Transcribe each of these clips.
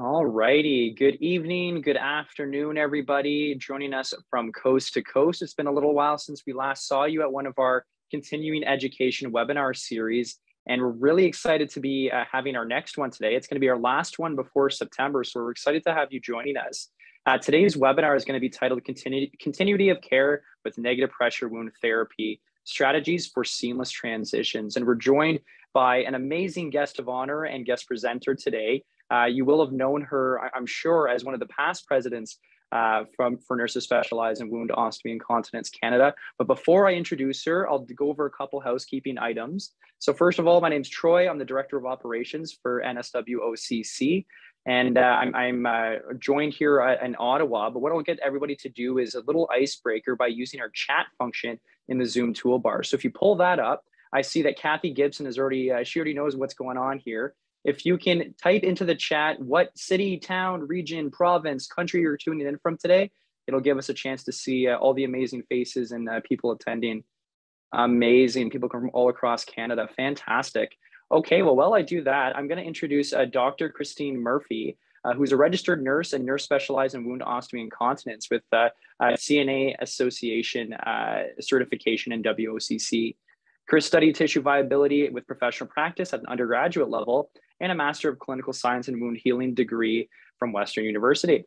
All righty. Good evening, good afternoon, everybody joining us from coast to coast. It's been a little while since we last saw you at one of our continuing education webinar series, and we're really excited to be uh, having our next one today. It's going to be our last one before September, so we're excited to have you joining us. Uh, today's webinar is going to be titled Continu Continuity of Care with Negative Pressure Wound Therapy Strategies for Seamless Transitions. And we're joined by an amazing guest of honor and guest presenter today. Uh, you will have known her, I'm sure, as one of the past presidents uh, from for Nurses Specialized in Wound Ostomy and Continence Canada. But before I introduce her, I'll go over a couple housekeeping items. So first of all, my name's Troy. I'm the Director of Operations for NSWOCC. And uh, I'm, I'm uh, joined here uh, in Ottawa, but what I'll get everybody to do is a little icebreaker by using our chat function in the Zoom toolbar. So if you pull that up, I see that Kathy Gibson is already, uh, she already knows what's going on here. If you can type into the chat what city, town, region, province, country you're tuning in from today, it'll give us a chance to see uh, all the amazing faces and uh, people attending. Amazing. People from all across Canada. Fantastic. Okay, well, while I do that, I'm going to introduce uh, Dr. Christine Murphy, uh, who's a registered nurse and nurse specialized in wound ostomy and continence with uh, CNA Association uh, certification in WOCC. Chris studied tissue viability with professional practice at an undergraduate level and a Master of Clinical Science and Wound Healing degree from Western University.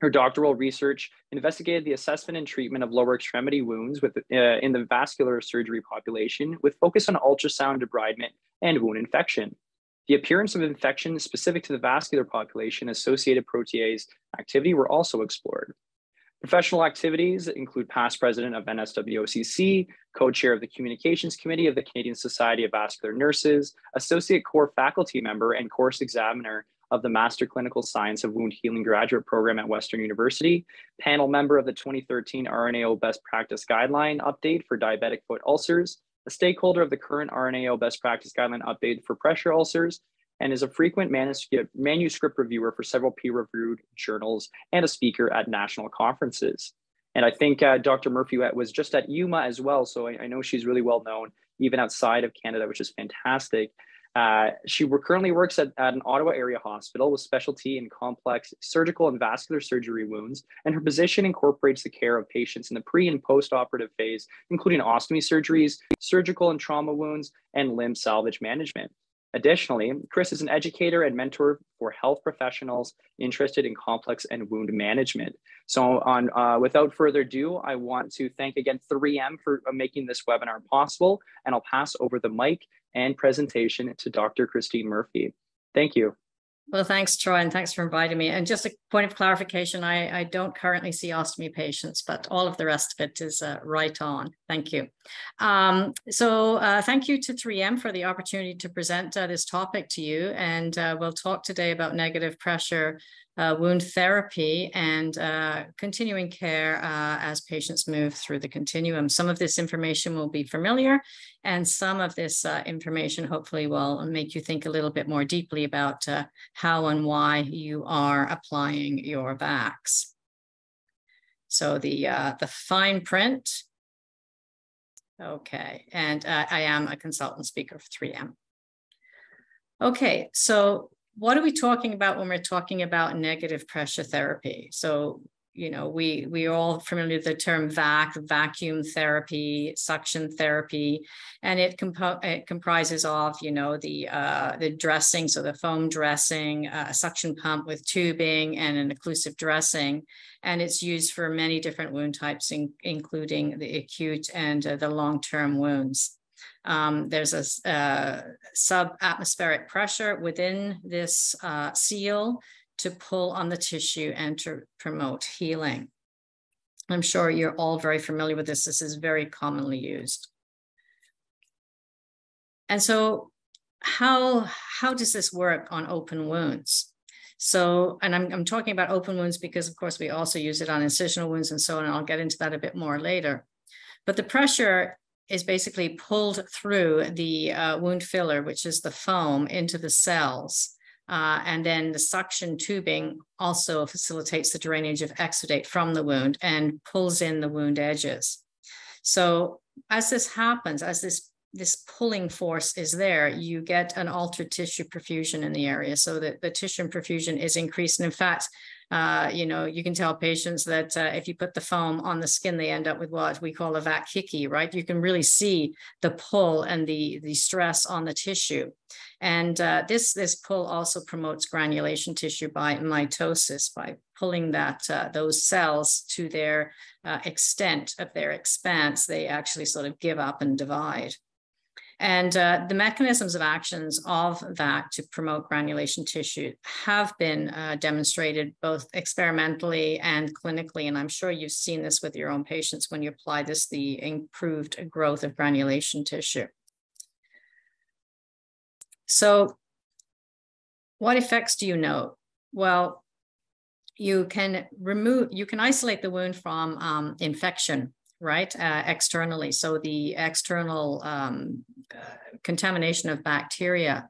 Her doctoral research investigated the assessment and treatment of lower extremity wounds with, uh, in the vascular surgery population with focus on ultrasound debridement and wound infection. The appearance of infection specific to the vascular population associated protease activity were also explored. Professional activities include past president of NSWOCC, co-chair of the Communications Committee of the Canadian Society of Vascular Nurses, associate core faculty member and course examiner of the Master Clinical Science of Wound Healing graduate program at Western University, panel member of the 2013 RNAO Best Practice Guideline update for diabetic foot ulcers, a stakeholder of the current RNAO Best Practice Guideline update for pressure ulcers, and is a frequent manuscript, manuscript reviewer for several peer-reviewed journals and a speaker at national conferences. And I think uh, Dr. Murphy was just at EWMA as well, so I, I, know she's really well known even outside of Canada, which is fantastic. Uh, she currently works at, at, an Ottawa area hospital with specialty in complex surgical and vascular surgery wounds, and her position incorporates the care of patients in the pre and post operative phase, including ostomy surgeries, surgical and trauma wounds, and limb salvage management. Additionally, Chris is an educator and mentor for health professionals interested in complex and wound management. So on, uh, without further ado, I want to thank again 3M for uh, making this webinar possible, and I'll pass over the mic and presentation to Dr. Christine Murphy. Thank you. Well, thanks, Troy, and thanks for inviting me. And just a point of clarification, I, I don't currently see ostomy patients, but all of the rest of it is uh, right on. Thank you. Um, so uh, thank you to 3M for the opportunity to present uh, this topic to you. And uh, we'll talk today about negative pressure uh, wound therapy and uh, continuing care uh, as patients move through the continuum. Some of this information will be familiar, and some of this uh, information hopefully will make you think a little bit more deeply about uh, how and why you are applying your VACs. So the, uh, the fine print. Okay, and I am a consultant speaker for 3M. Okay, so what are we talking about when we're talking about negative pressure therapy? So, you know, we we are all familiar with the term VAC, vacuum therapy, suction therapy, and it, compo- it comprises of, you know, the uh, the dressing, so the foam dressing, uh, a suction pump with tubing, and an occlusive dressing, and it's used for many different wound types, in, including the acute and uh, the long term wounds. Um, there's a, uh, sub-atmospheric pressure within this uh, seal to pull on the tissue and to promote healing. I'm sure you're all very familiar with this. This is very commonly used. And so how, how does this work on open wounds? So, and I'm, I'm talking about open wounds because, of course, we also use it on incisional wounds and so on. And I'll get into that a bit more later. But the pressure is basically pulled through the uh, wound filler, which is the foam, into the cells. Uh, and then the suction tubing also facilitates the drainage of exudate from the wound and pulls in the wound edges. So as this happens, as this this pulling force is there, you get an altered tissue perfusion in the area so that the tissue perfusion is increased. And in fact, uh, you know, you can tell patients that uh, if you put the foam on the skin, they end up with what we call a vac-hickey, right? You can really see the pull and the, the stress on the tissue. And uh, this, this pull also promotes granulation tissue by mitosis, by pulling that uh, those cells to their uh, extent of their expanse, they actually sort of give up and divide. And uh, the mechanisms of actions of that to promote granulation tissue have been uh, demonstrated both experimentally and clinically. And I'm sure you've seen this with your own patients when you apply this, the improved growth of granulation tissue. So what effects do you know? Well, you can remove, you can isolate the wound from um, infection right, uh, externally. So the external um, contamination of bacteria.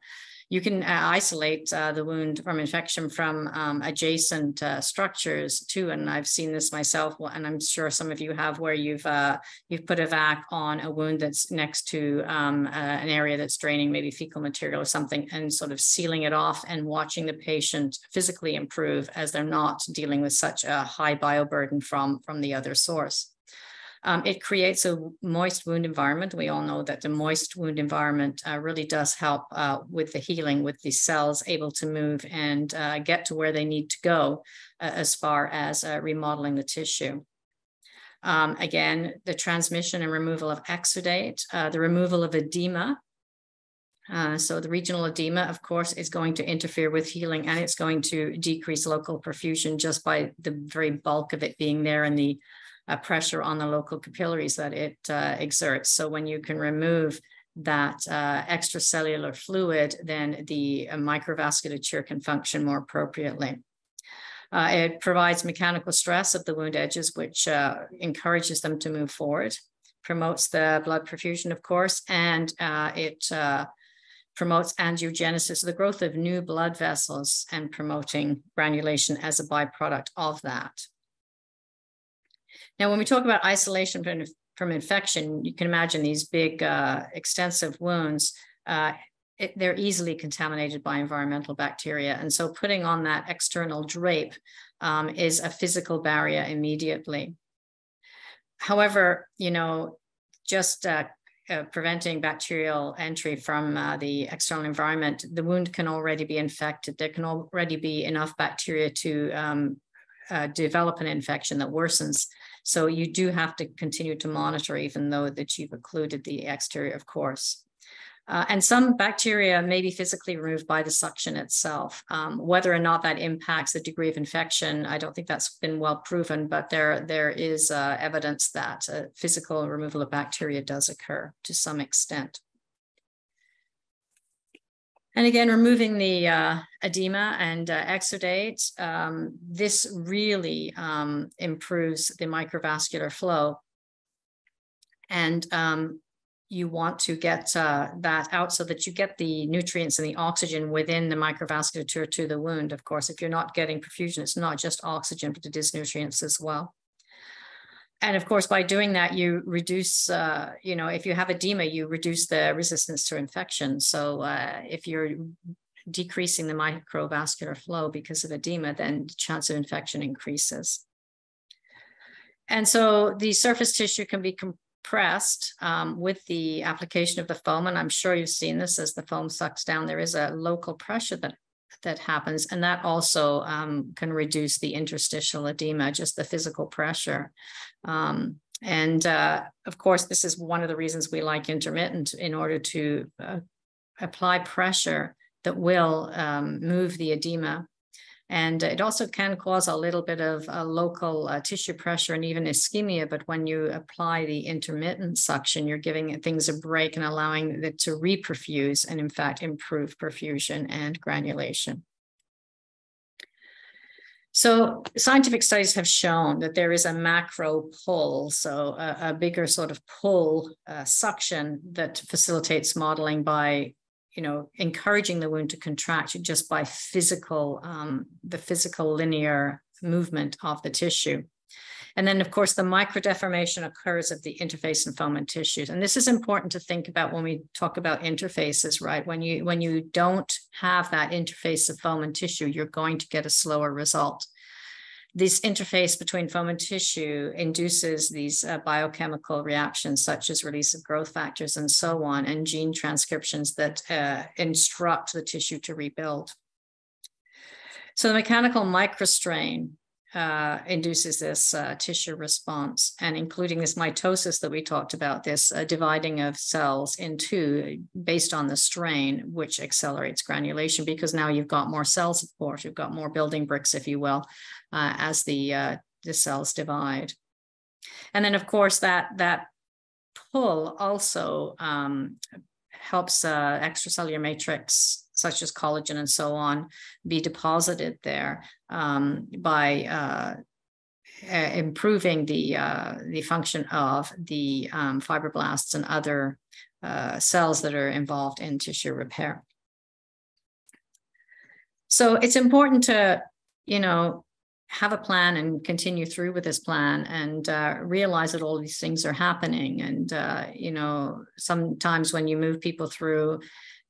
You can uh, isolate uh, the wound from infection from um, adjacent uh, structures too, and I've seen this myself, and I'm sure some of you have, where you've you've put a vac on a wound that's next to um, an area that's draining maybe fecal material or something, and sort of sealing it off and watching the patient physically improve as they're not dealing with such a high bioburden from from the other source. Um, it creates a moist wound environment. We all know that the moist wound environment uh, really does help uh, with the healing, with the cells able to move and uh, get to where they need to go uh, as far as uh, remodeling the tissue. Um, again, the transmission and removal of exudate, uh, the removal of edema, uh, so the regional edema, of course, is going to interfere with healing and it's going to decrease local perfusion just by the very bulk of it being there in the uh, pressure on the local capillaries that it uh, exerts. So when you can remove that uh, extracellular fluid, then the uh, microvasculature can function more appropriately. Uh, it provides mechanical stress of the wound edges, which encourages them to move forward, promotes the blood perfusion, of course, and it promotes angiogenesis, the growth of new blood vessels, and promoting granulation as a byproduct of that. Now, when we talk about isolation from, from infection, you can imagine these big, uh, extensive wounds. Uh, it, they're easily contaminated by environmental bacteria. And so putting on that external drape um, is a physical barrier immediately. However, you know, just uh, uh, preventing bacterial entry from uh, the external environment, the wound can already be infected. There can already be enough bacteria to um, uh, develop an infection that worsens. So you do have to continue to monitor, even though that you've occluded the exterior, of course. Uh, and some bacteria may be physically removed by the suction itself. Um, whether or not that impacts the degree of infection, I don't think that's been well proven, but there, there is uh, evidence that uh, physical removal of bacteria does occur to some extent. And again, removing the uh, edema and uh, exudate, um, this really um, improves the microvascular flow. And um, you want to get uh, that out so that you get the nutrients and the oxygen within the microvasculature to the wound. Of course, if you're not getting perfusion, it's not just oxygen, but it is nutrients as well and of course, by doing that, you reduce, uh, you know, if you have edema, you reduce the resistance to infection. So uh, if you're decreasing the microvascular flow because of edema, then the chance of infection increases. And so the surface tissue can be compressed um, with the application of the foam. And I'm sure you've seen this as the foam sucks down, there is a local pressure that that happens. And that also um, can reduce the interstitial edema, just the physical pressure. Um, and uh, of course, this is one of the reasons we like intermittent in order to uh, apply pressure that will um, move the edema and it also can cause a little bit of a local uh, tissue pressure and even ischemia. But when you apply the intermittent suction, you're giving things a break and allowing it to reperfuse and, in fact, improve perfusion and granulation. So scientific studies have shown that there is a macro pull, so a, a bigger sort of pull uh, suction that facilitates modeling by you know, encouraging the wound to contract just by physical, um, the physical linear movement of the tissue. And then, of course, the microdeformation occurs at the interface and foment tissues. And this is important to think about when we talk about interfaces, right? When you when you don't have that interface of foam and tissue, you're going to get a slower result. This interface between foam and tissue induces these uh, biochemical reactions, such as release of growth factors and so on, and gene transcriptions that uh, instruct the tissue to rebuild. So the mechanical microstrain uh, induces this uh, tissue response, and including this mitosis that we talked about, this uh, dividing of cells in two based on the strain, which accelerates granulation because now you've got more cell support, you've got more building bricks, if you will, uh, as the uh, the cells divide. And then, of course, that that pull also um, helps uh, extracellular matrix such as collagen and so on, be deposited there um, by uh, improving the uh, the function of the um, fibroblasts and other uh, cells that are involved in tissue repair. So it's important to, you know, have a plan and continue through with this plan and uh, realize that all these things are happening. And, uh, you know, sometimes when you move people through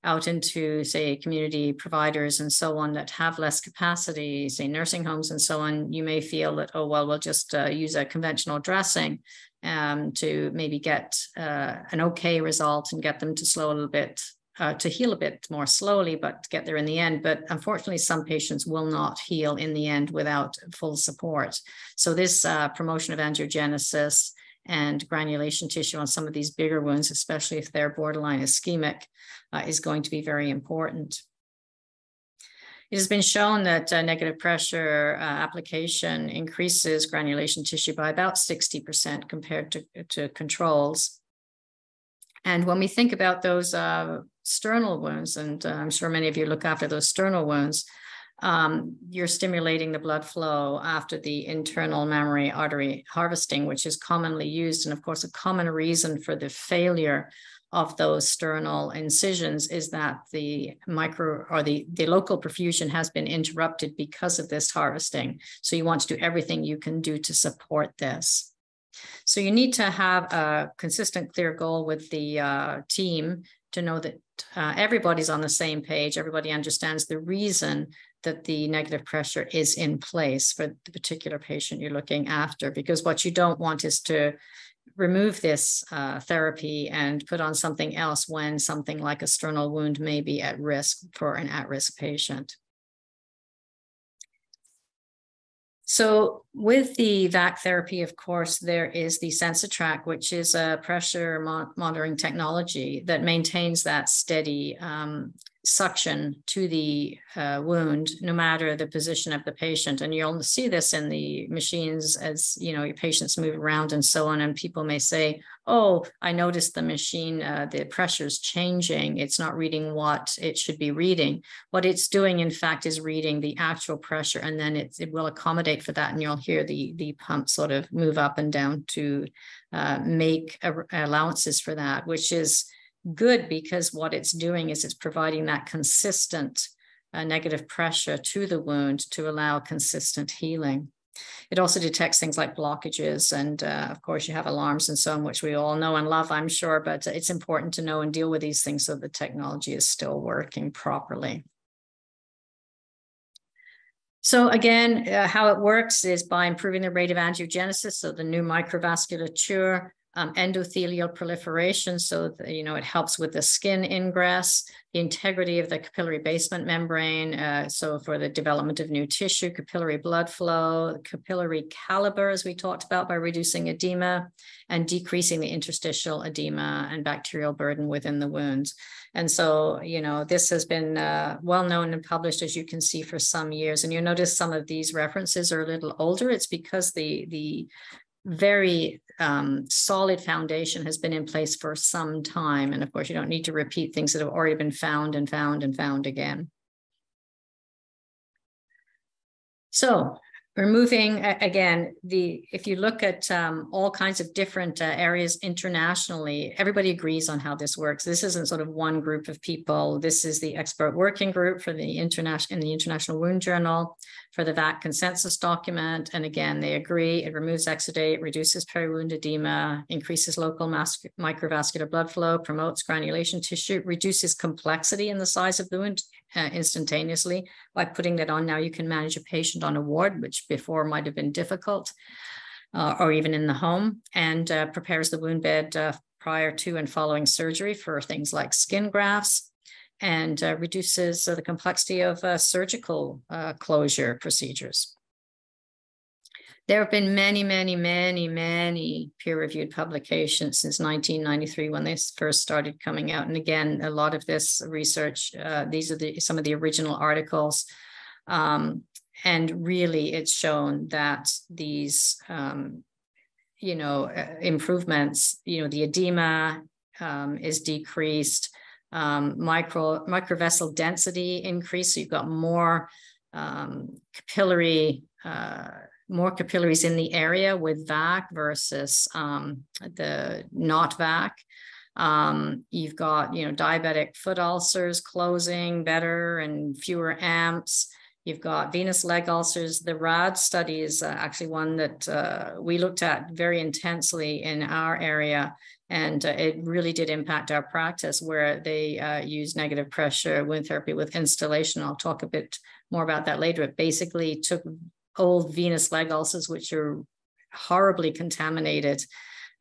out into, say, community providers and so on that have less capacity, say nursing homes and so on, you may feel that, oh, well, we'll just uh, use a conventional dressing um, to maybe get uh, an okay result and get them to slow a little bit, uh, to heal a bit more slowly, but get there in the end. But unfortunately, some patients will not heal in the end without full support. So this uh, promotion of angiogenesis, and granulation tissue on some of these bigger wounds, especially if they're borderline ischemic, uh, is going to be very important. It has been shown that uh, negative pressure uh, application increases granulation tissue by about 60% compared to, to controls. And when we think about those uh, sternal wounds, and uh, I'm sure many of you look after those sternal wounds, um, you're stimulating the blood flow after the internal mammary artery harvesting, which is commonly used. And of course, a common reason for the failure of those sternal incisions is that the micro or the, the local perfusion has been interrupted because of this harvesting. So you want to do everything you can do to support this. So you need to have a consistent, clear goal with the uh, team to know that uh, everybody's on the same page. Everybody understands the reason that the negative pressure is in place for the particular patient you're looking after. Because what you don't want is to remove this uh, therapy and put on something else when something like a sternal wound may be at risk for an at risk patient. So with the VAC therapy, of course, there is the SensaT.R.A.C., which is a pressure monitoring technology that maintains that steady um, suction to the uh, wound, no matter the position of the patient. And you'll see this in the machines as you know your patients move around and so on. And people may say, "Oh, I noticed the machine, uh, the pressure's changing. It's not reading what it should be reading. What it's doing, in fact, is reading the actual pressure, and then it, it will accommodate for that. And you'll hear the the pump sort of move up and down to uh, make allowances for that, which is good because what it's doing is it's providing that consistent uh, negative pressure to the wound to allow consistent healing. It also detects things like blockages. And uh, of course, you have alarms and so on, which we all know and love, I'm sure, but it's important to know and deal with these things so the technology is still working properly. So again, uh, how it works is by improving the rate of angiogenesis, so the new microvasculature, um, endothelial proliferation. So, you know, it helps with the skin ingress, the integrity of the capillary basement membrane. Uh, so, for the development of new tissue, capillary blood flow, capillary caliber, as we talked about, by reducing edema and decreasing the interstitial edema and bacterial burden within the wounds. And so, you know, this has been uh, well known and published, as you can see, for some years. And you notice some of these references are a little older. It's because the the very um, solid foundation has been in place for some time. And of course, you don't need to repeat things that have already been found and found and found again. So removing again the if you look at um, all kinds of different uh, areas internationally everybody agrees on how this works this isn't sort of one group of people this is the expert working group for the international in the international wound journal for the VAC consensus document. And again, they agree it removes exudate, reduces peri-wound edema, increases local microvascular blood flow, promotes granulation tissue, reduces complexity in the size of the wound uh, instantaneously. By putting that on now, you can manage a patient on a ward, which before might have been difficult. Uh, or even in the home, and uh, prepares the wound bed uh, prior to and following surgery for things like skin grafts, and uh, reduces uh, the complexity of uh, surgical uh, closure procedures. There have been many, many, many, many peer-reviewed publications since 1993 when they first started coming out. And again, a lot of this research, these are the, some of the original articles. Um, and really, it's shown that these, um, you know, improvements, you know, the edema um, is decreased, um, micro microvessel density increase. So you've got more um, capillary, uh, more capillaries in the area with VAC versus um, the not VAC. Um, you've got, you know, diabetic foot ulcers closing better and fewer amps. You've got venous leg ulcers. The RAD study is uh, actually one that uh, we looked at very intensely in our area and uh, it really did impact our practice where they uh, use negative pressure wound therapy with instillation. I'll talk a bit more about that later. It basically took old venous leg ulcers, which are horribly contaminated,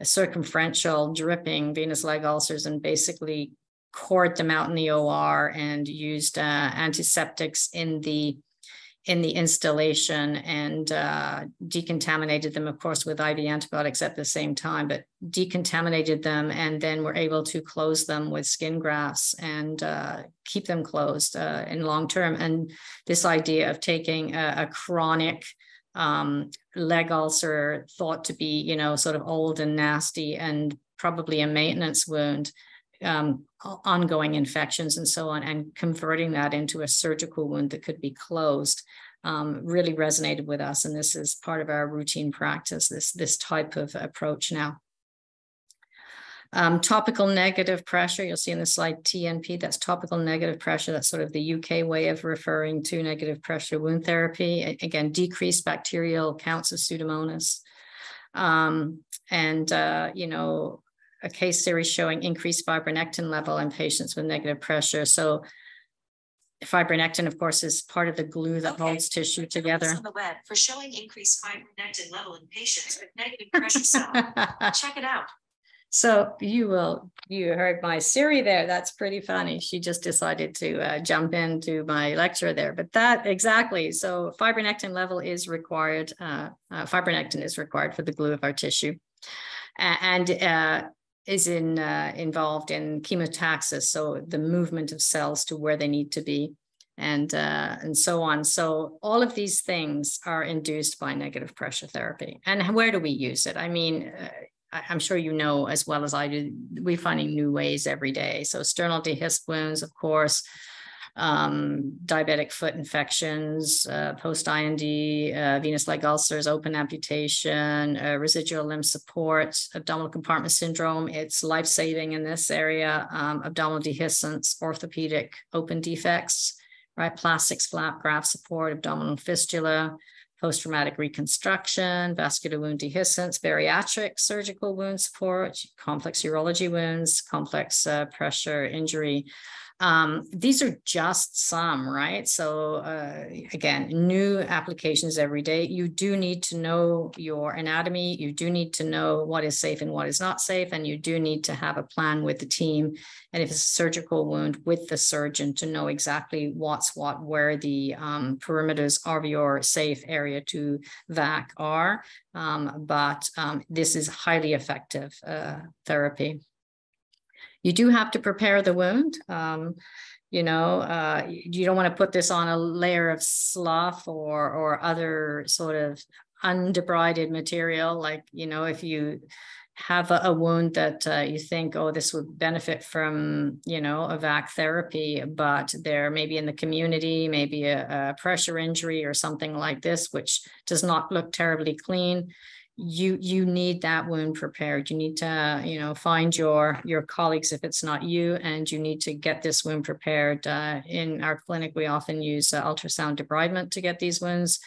circumferential dripping venous leg ulcers, and basically cored them out in the OR and used uh, antiseptics in the in the instillation and uh, decontaminated them, of course, with IV antibiotics at the same time, but decontaminated them and then were able to close them with skin grafts and uh, keep them closed uh, in long term. And this idea of taking a, a chronic um, leg ulcer thought to be, you know, sort of old and nasty and probably a maintenance wound. Um, ongoing infections and so on, and converting that into a surgical wound that could be closed um, really resonated with us. And this is part of our routine practice, this, this type of approach now. Um, topical negative pressure, you'll see in the slide TNP, that's topical negative pressure. That's sort of the UK way of referring to negative pressure wound therapy. Again, decreased bacterial counts of Pseudomonas. Um, and, uh, you know, a case series showing increased fibronectin level in patients with negative pressure. So fibronectin, of course, is part of the glue that okay. holds tissue together. On the web for showing increased fibronectin level in patients with negative pressure cell. Check it out. So you will, you heard my Siri there. That's pretty funny. She just decided to uh, jump into my lecture there, but that exactly. So fibronectin level is required. Uh, uh, fibronectin is required for the glue of our tissue. And uh, is in uh, involved in chemotaxis, so the movement of cells to where they need to be, and uh, and so on. So all of these things are induced by negative pressure therapy. And where do we use it? I mean. Uh, I'm sure you know as well as I do, we're finding new ways every day. So sternal dehisced wounds, of course, um, diabetic foot infections, uh, post I&D, uh, venous leg ulcers, open amputation, uh, residual limb support, abdominal compartment syndrome. It's life saving in this area, um, abdominal dehiscence, orthopedic open defects, right? Plastics, flap, graft support, abdominal fistula, post traumatic reconstruction, vascular wound dehiscence, bariatric surgical wound support, complex urology wounds, complex uh, pressure injury. Um, these are just some, right? So uh, again, new applications every day. You do need to know your anatomy. You do need to know what is safe and what is not safe. And you do need to have a plan with the team. And if it's a surgical wound with the surgeon to know exactly what's what, where the um, perimeters of your safe area to VAC are. Um, but um, this is highly effective uh, therapy. You do have to prepare the wound. Um, you know, uh, you don't want to put this on a layer of slough or or other sort of undebrided material. Like you know, if you have a, a wound that uh, you think, oh, this would benefit from, you know, a VAC therapy, but there maybe in the community, maybe a, a pressure injury or something like this, which does not look terribly clean you you need that wound prepared. You need to you know find your your colleagues if it's not you and you need to get this wound prepared. Uh, in our clinic we often use uh, ultrasound debridement to get these wounds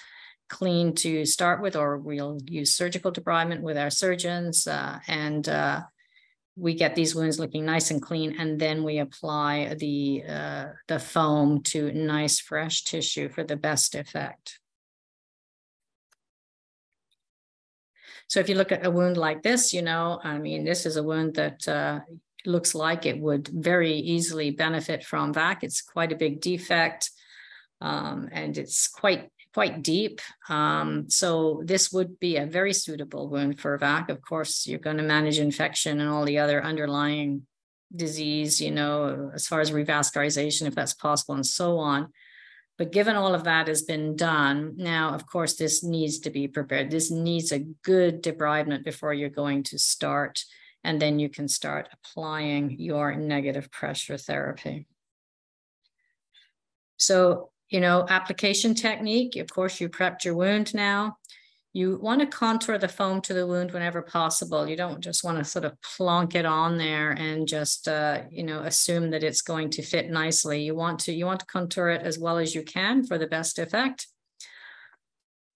clean to start with or we'll use surgical debridement with our surgeons uh, and uh, we get these wounds looking nice and clean and then we apply the uh, the foam to nice fresh tissue for the best effect So if you look at a wound like this, you know, I mean, this is a wound that uh, looks like it would very easily benefit from VAC. It's quite a big defect um, and it's quite quite deep. Um, so this would be a very suitable wound for VAC. Of course, you're going to manage infection and all the other underlying disease, you know, as far as revascularization, if that's possible, and so on. But given all of that has been done, now, of course, this needs to be prepared. This needs a good debridement before you're going to start. And then you can start applying your negative pressure therapy. So, you know, application technique, of course, you prepped your wound now. You want to contour the foam to the wound whenever possible. You don't just want to sort of plonk it on there and just uh, you know assume that it's going to fit nicely. You want to you want to contour it as well as you can for the best effect.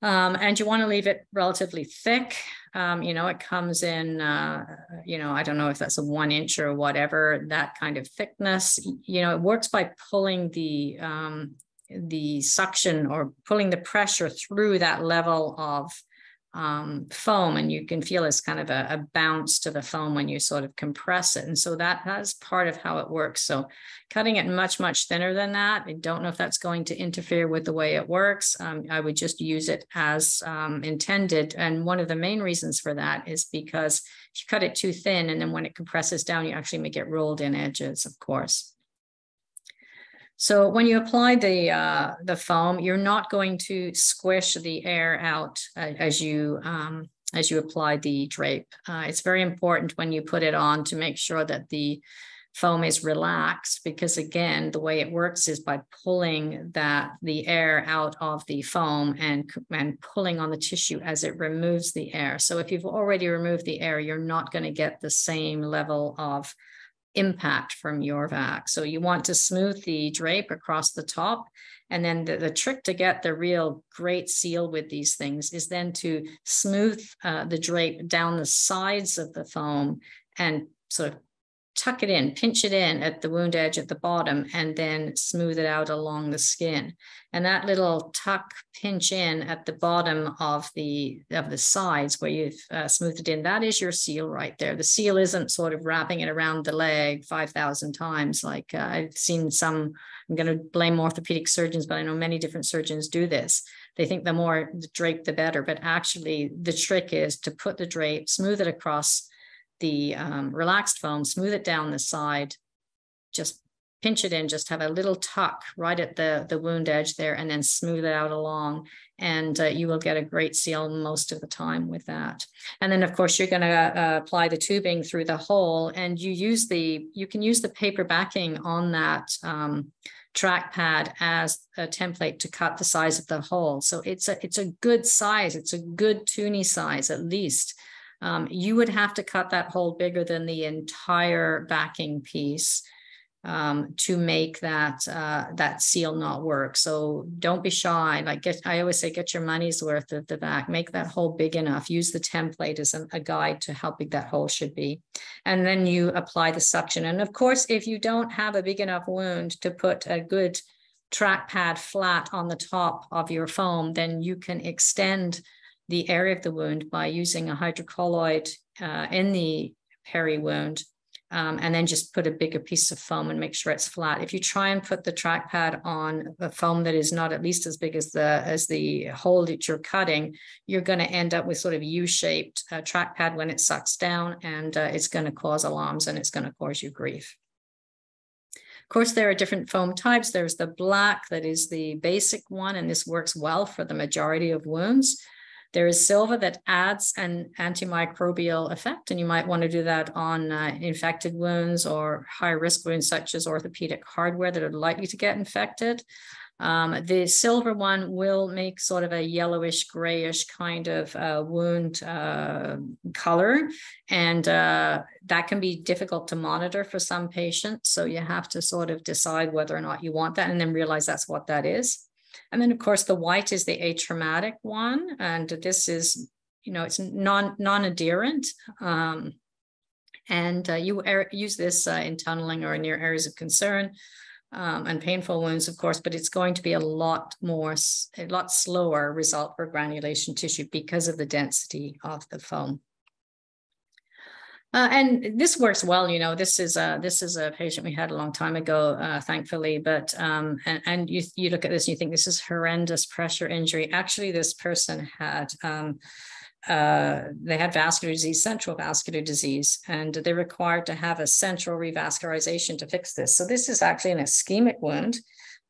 Um, and you want to leave it relatively thick. Um, you know, it comes in, uh, you know, I don't know if that's a one inch or whatever, that kind of thickness. You know, it works by pulling the um, the suction or pulling the pressure through that level of um, foam and you can feel it's kind of a, a, bounce to the foam when you sort of compress it. And so that that's part of how it works. So cutting it much, much thinner than that, I don't know if that's going to interfere with the way it works. Um, I would just use it as um, intended. And one of the main reasons for that is because if you cut it too thin and then when it compresses down, you actually may get rolled in edges, of course. So when you apply the uh, the foam, you're not going to squish the air out uh, as you um, as you apply the drape. Uh, it's very important when you put it on to make sure that the foam is relaxed because again the way it works is by pulling that the air out of the foam and and pulling on the tissue as it removes the air so if you've already removed the air you're not going to get the same level of impact from your vac. So you want to smooth the drape across the top. And then the, the trick to get the real great seal with these things is then to smooth uh, the drape down the sides of the foam and sort of tuck it in, pinch it in at the wound edge at the bottom, and then smooth it out along the skin. And that little tuck pinch in at the bottom of the of the sides where you've uh, smoothed it in, that is your seal right there. The seal isn't sort of wrapping it around the leg 5,000 times. Like uh, I've seen some, I'm going to blame orthopedic surgeons, but I know many different surgeons do this. They think the more the drape, the better. But actually, the trick is to put the drape, smooth it across the um, relaxed foam, smooth it down the side, just pinch it in, just have a little tuck right at the, the wound edge there, and then smooth it out along. And uh, you will get a great seal most of the time with that. And then, of course, you're going to uh, apply the tubing through the hole, and you use the you can use the paper backing on that um, track pad as a template to cut the size of the hole. So it's a it's a good size. It's a good tuny size at least um, you would have to cut that hole bigger than the entire backing piece um, to make that uh, that seal not work. So don't be shy. Like get, I always say, get your money's worth of the back. Make that hole big enough. Use the template as a, a guide to how big that hole should be, and then you apply the suction. And of course, if you don't have a big enough wound to put a good track pad flat on the top of your foam, then you can extend the area of the wound by using a hydrocolloid uh, in the peri wound um, and then just put a bigger piece of foam and make sure it's flat. If you try and put the trackpad on a foam that is not at least as big as the as the hole that you're cutting, you're going to end up with sort of U-shaped uh, track pad when it sucks down, and uh, it's going to cause alarms and it's going to cause you grief. Of course, there are different foam types. There's the black that is the basic one, and this works well for the majority of wounds. There is silver that adds an antimicrobial effect, and you might want to do that on uh, infected wounds or high risk wounds, such as orthopedic hardware that are likely to get infected. Um, the silver one will make sort of a yellowish grayish kind of uh, wound uh, color. And uh, that can be difficult to monitor for some patients. So you have to sort of decide whether or not you want that and then realize that's what that is. And then of course the white is the atraumatic one. And this is, you know, it's non, non-adherent. Um, and uh, you use this uh, in tunneling or in your areas of concern um, and painful wounds, of course, but it's going to be a lot more, a lot slower result for granulation tissue because of the density of the foam. Uh, and this works well, you know. This is a this is a patient we had a long time ago, uh, thankfully. But um, and, and you you look at this and you think this is horrendous pressure injury. Actually, this person had um, uh, they had vascular disease, central vascular disease, and they're required to have a central revascularization to fix this. So this is actually an ischemic wound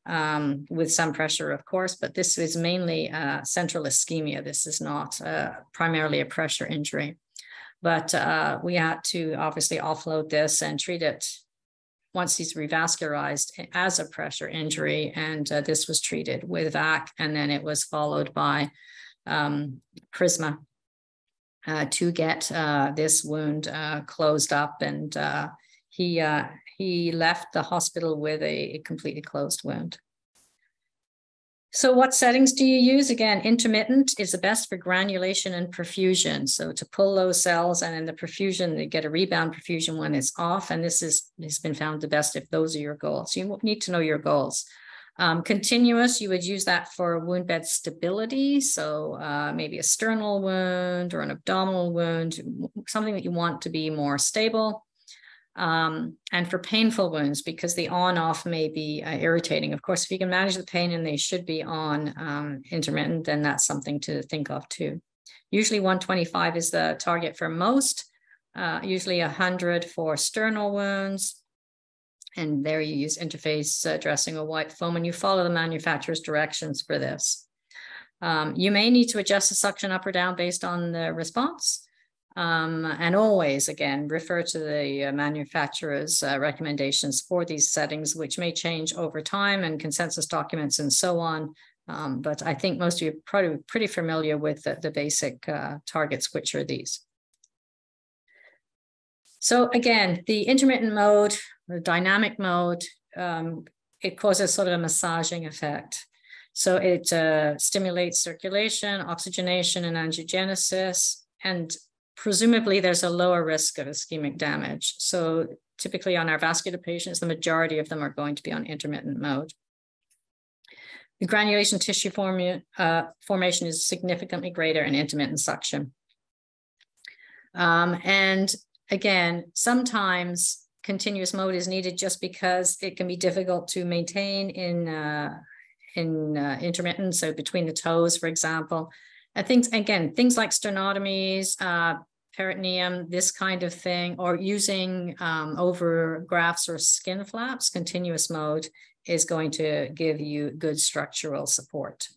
um, with some pressure, of course, but this is mainly uh, central ischemia. This is not uh, primarily a pressure injury. But uh, we had to obviously offload this and treat it once he's revascularized as a pressure injury. And uh, this was treated with VAC, and then it was followed by um, Prisma uh, to get uh, this wound uh, closed up, and uh, he uh, he left the hospital with a, a, completely closed wound. So, what settings do you use? Again, intermittent is the best for granulation and perfusion. So, to pull those cells, and in the perfusion, they get a rebound perfusion when it's off, and this is has been found the best if those are your goals. You need to know your goals. Um, continuous, you would use that for wound bed stability. So uh, maybe a sternal wound or an abdominal wound, something that you want to be more stable. Um, and for painful wounds, because the on off may be uh, irritating. Of course, if you can manage the pain and they should be on um, intermittent, then that's something to think of too. Usually 125 is the target for most, uh, usually 100 for sternal wounds, and there you use interface uh, dressing or white foam and you follow the manufacturer's directions for this. Um, you may need to adjust the suction up or down based on the response. Um, and always, again, refer to the uh, manufacturer's uh, recommendations for these settings, which may change over time and consensus documents and so on. Um, but I think most of you are probably pretty familiar with the, the basic uh, targets, which are these. So again, the intermittent mode, the dynamic mode, um, it causes sort of a massaging effect. So it uh, stimulates circulation, oxygenation, and angiogenesis, and presumably there's a lower risk of ischemic damage. So typically on our vascular patients, the majority of them are going to be on intermittent mode. The granulation tissue formu- uh, formation is significantly greater in intermittent suction. Um, and again, sometimes continuous mode is needed just because it can be difficult to maintain in uh, in uh, intermittent. So between the toes, for example, and things again, things like sternotomies, uh, peritoneum, this kind of thing, or using um, over grafts or skin flaps, continuous mode is going to give you good structural support.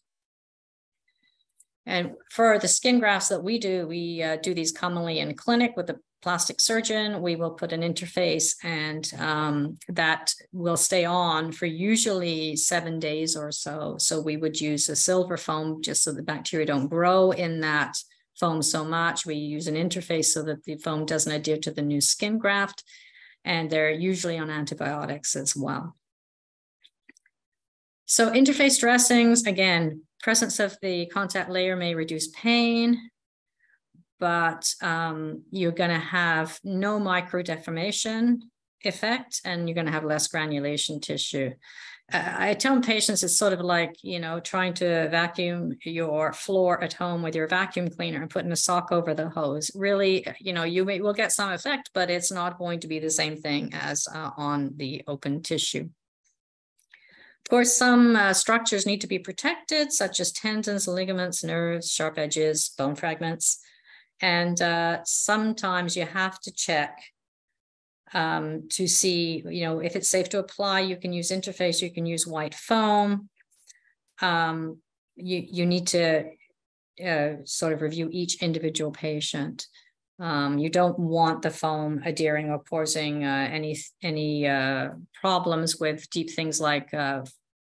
And for the skin grafts that we do, we uh, do these commonly in clinic with the plastic surgeon, we will put an interface and um, that will stay on for usually seven days or so. So we would use a silver foam just so the bacteria don't grow in that foam so much. We use an interface so that the foam doesn't adhere to the new skin graft. And they're usually on antibiotics as well. So interface dressings, again, presence of the contact layer may reduce pain, but um, you're going to have no micro deformation effect and you're going to have less granulation tissue. Uh, I tell patients it's sort of like, you know, trying to vacuum your floor at home with your vacuum cleaner and putting a sock over the hose. Really, you know, you may, will get some effect, but it's not going to be the same thing as uh, on the open tissue. Of course, some uh, structures need to be protected, such as tendons, ligaments, nerves, sharp edges, bone fragments. And uh, sometimes you have to check um, to see, you know, if it's safe to apply, you can use interface, you can use white foam. Um, you, you need to uh, sort of review each individual patient. Um, you don't want the foam adhering or causing uh, any any uh, problems with deep things like uh,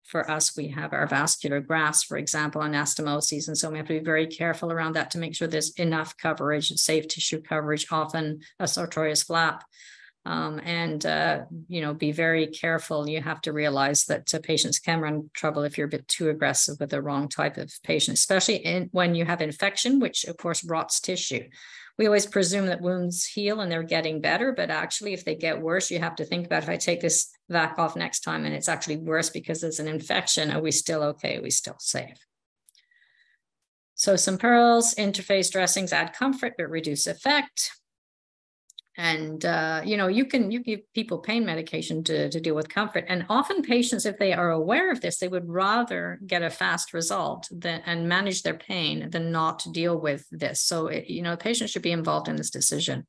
for us, we have our vascular grafts, for example, anastomoses. And so we have to be very careful around that to make sure there's enough coverage, safe tissue coverage, often a sartorius flap. Um, and, uh, you know, be very careful. You have to realize that uh, patients can run trouble if you're a bit too aggressive with the wrong type of patient, especially in, when you have infection, which of course rots tissue we always presume that wounds heal and they're getting better, but actually, if they get worse, you have to think about if I take this vac off next time and it's actually worse because there's an infection, are we still okay? Are we still safe? So some pearls, interface dressings add comfort but reduce effect and uh, you know you can you give people pain medication to, to deal with comfort. And often patients if they are aware of this they would rather get a fast result than and manage their pain than not deal with this. So it, you know the patient should be involved in this decision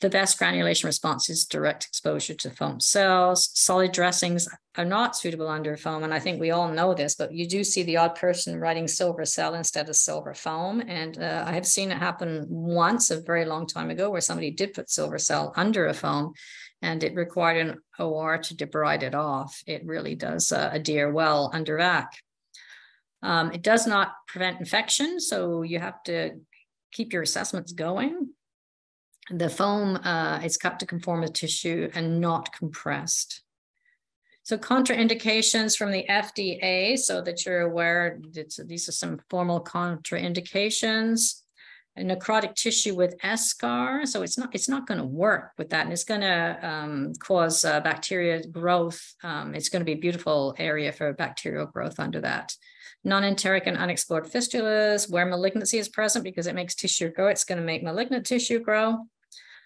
the best granulation response is direct exposure to foam cells. Solid dressings are not suitable under foam. And I think we all know this, but you do see the odd person writing Silvercel instead of silver foam. And uh, I have seen it happen once a very long time ago where somebody did put Silvercel under a foam and it required an OR to debride it off. It really does uh, adhere well under vac. Um, it does not prevent infection, so you have to keep your assessments going the foam uh, is cut to conform with tissue and not compressed. So contraindications from the FDA, so that you're aware, these are some formal contraindications. A necrotic tissue with eschar, so it's not it's not going to work with that, and it's going to um, cause uh, bacteria growth. Um, it's going to be a beautiful area for bacterial growth under that. Non-enteric and unexplored fistulas, where malignancy is present because it makes tissue grow, it's going to make malignant tissue grow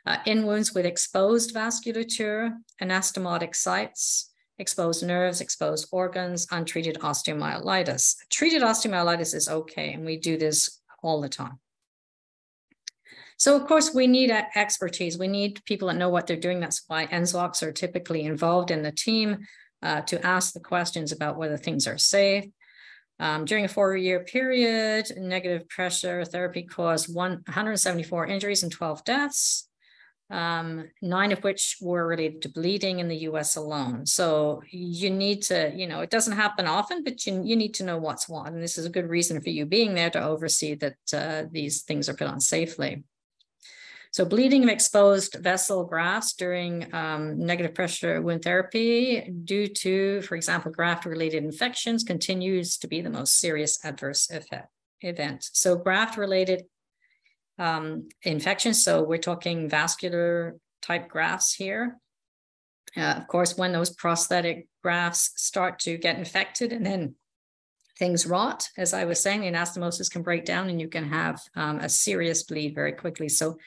uh, in wounds with exposed vasculature, anastomotic sites, exposed nerves, exposed organs, untreated osteomyelitis. Treated osteomyelitis is okay, and we do this all the time. So, of course, we need expertise. We need people that know what they're doing. That's why NSWOCs are typically involved in the team uh, to ask the questions about whether things are safe. Um, during a four-year period, negative pressure therapy caused 174 injuries and 12 deaths um, nine of which were related to bleeding in the US alone. So you need to, you know, it doesn't happen often, but you, you need to know what's what. And this is a good reason for you being there to oversee that uh, these things are put on safely. So bleeding of exposed vessel grafts during um, negative pressure wound therapy due to, for example, graft-related infections continues to be the most serious adverse effect event. So graft-related um, infections. So we're talking vascular type grafts here. Uh, of course, when those prosthetic grafts start to get infected and then things rot, as I was saying, the anastomosis can break down and you can have um, a serious bleed very quickly. So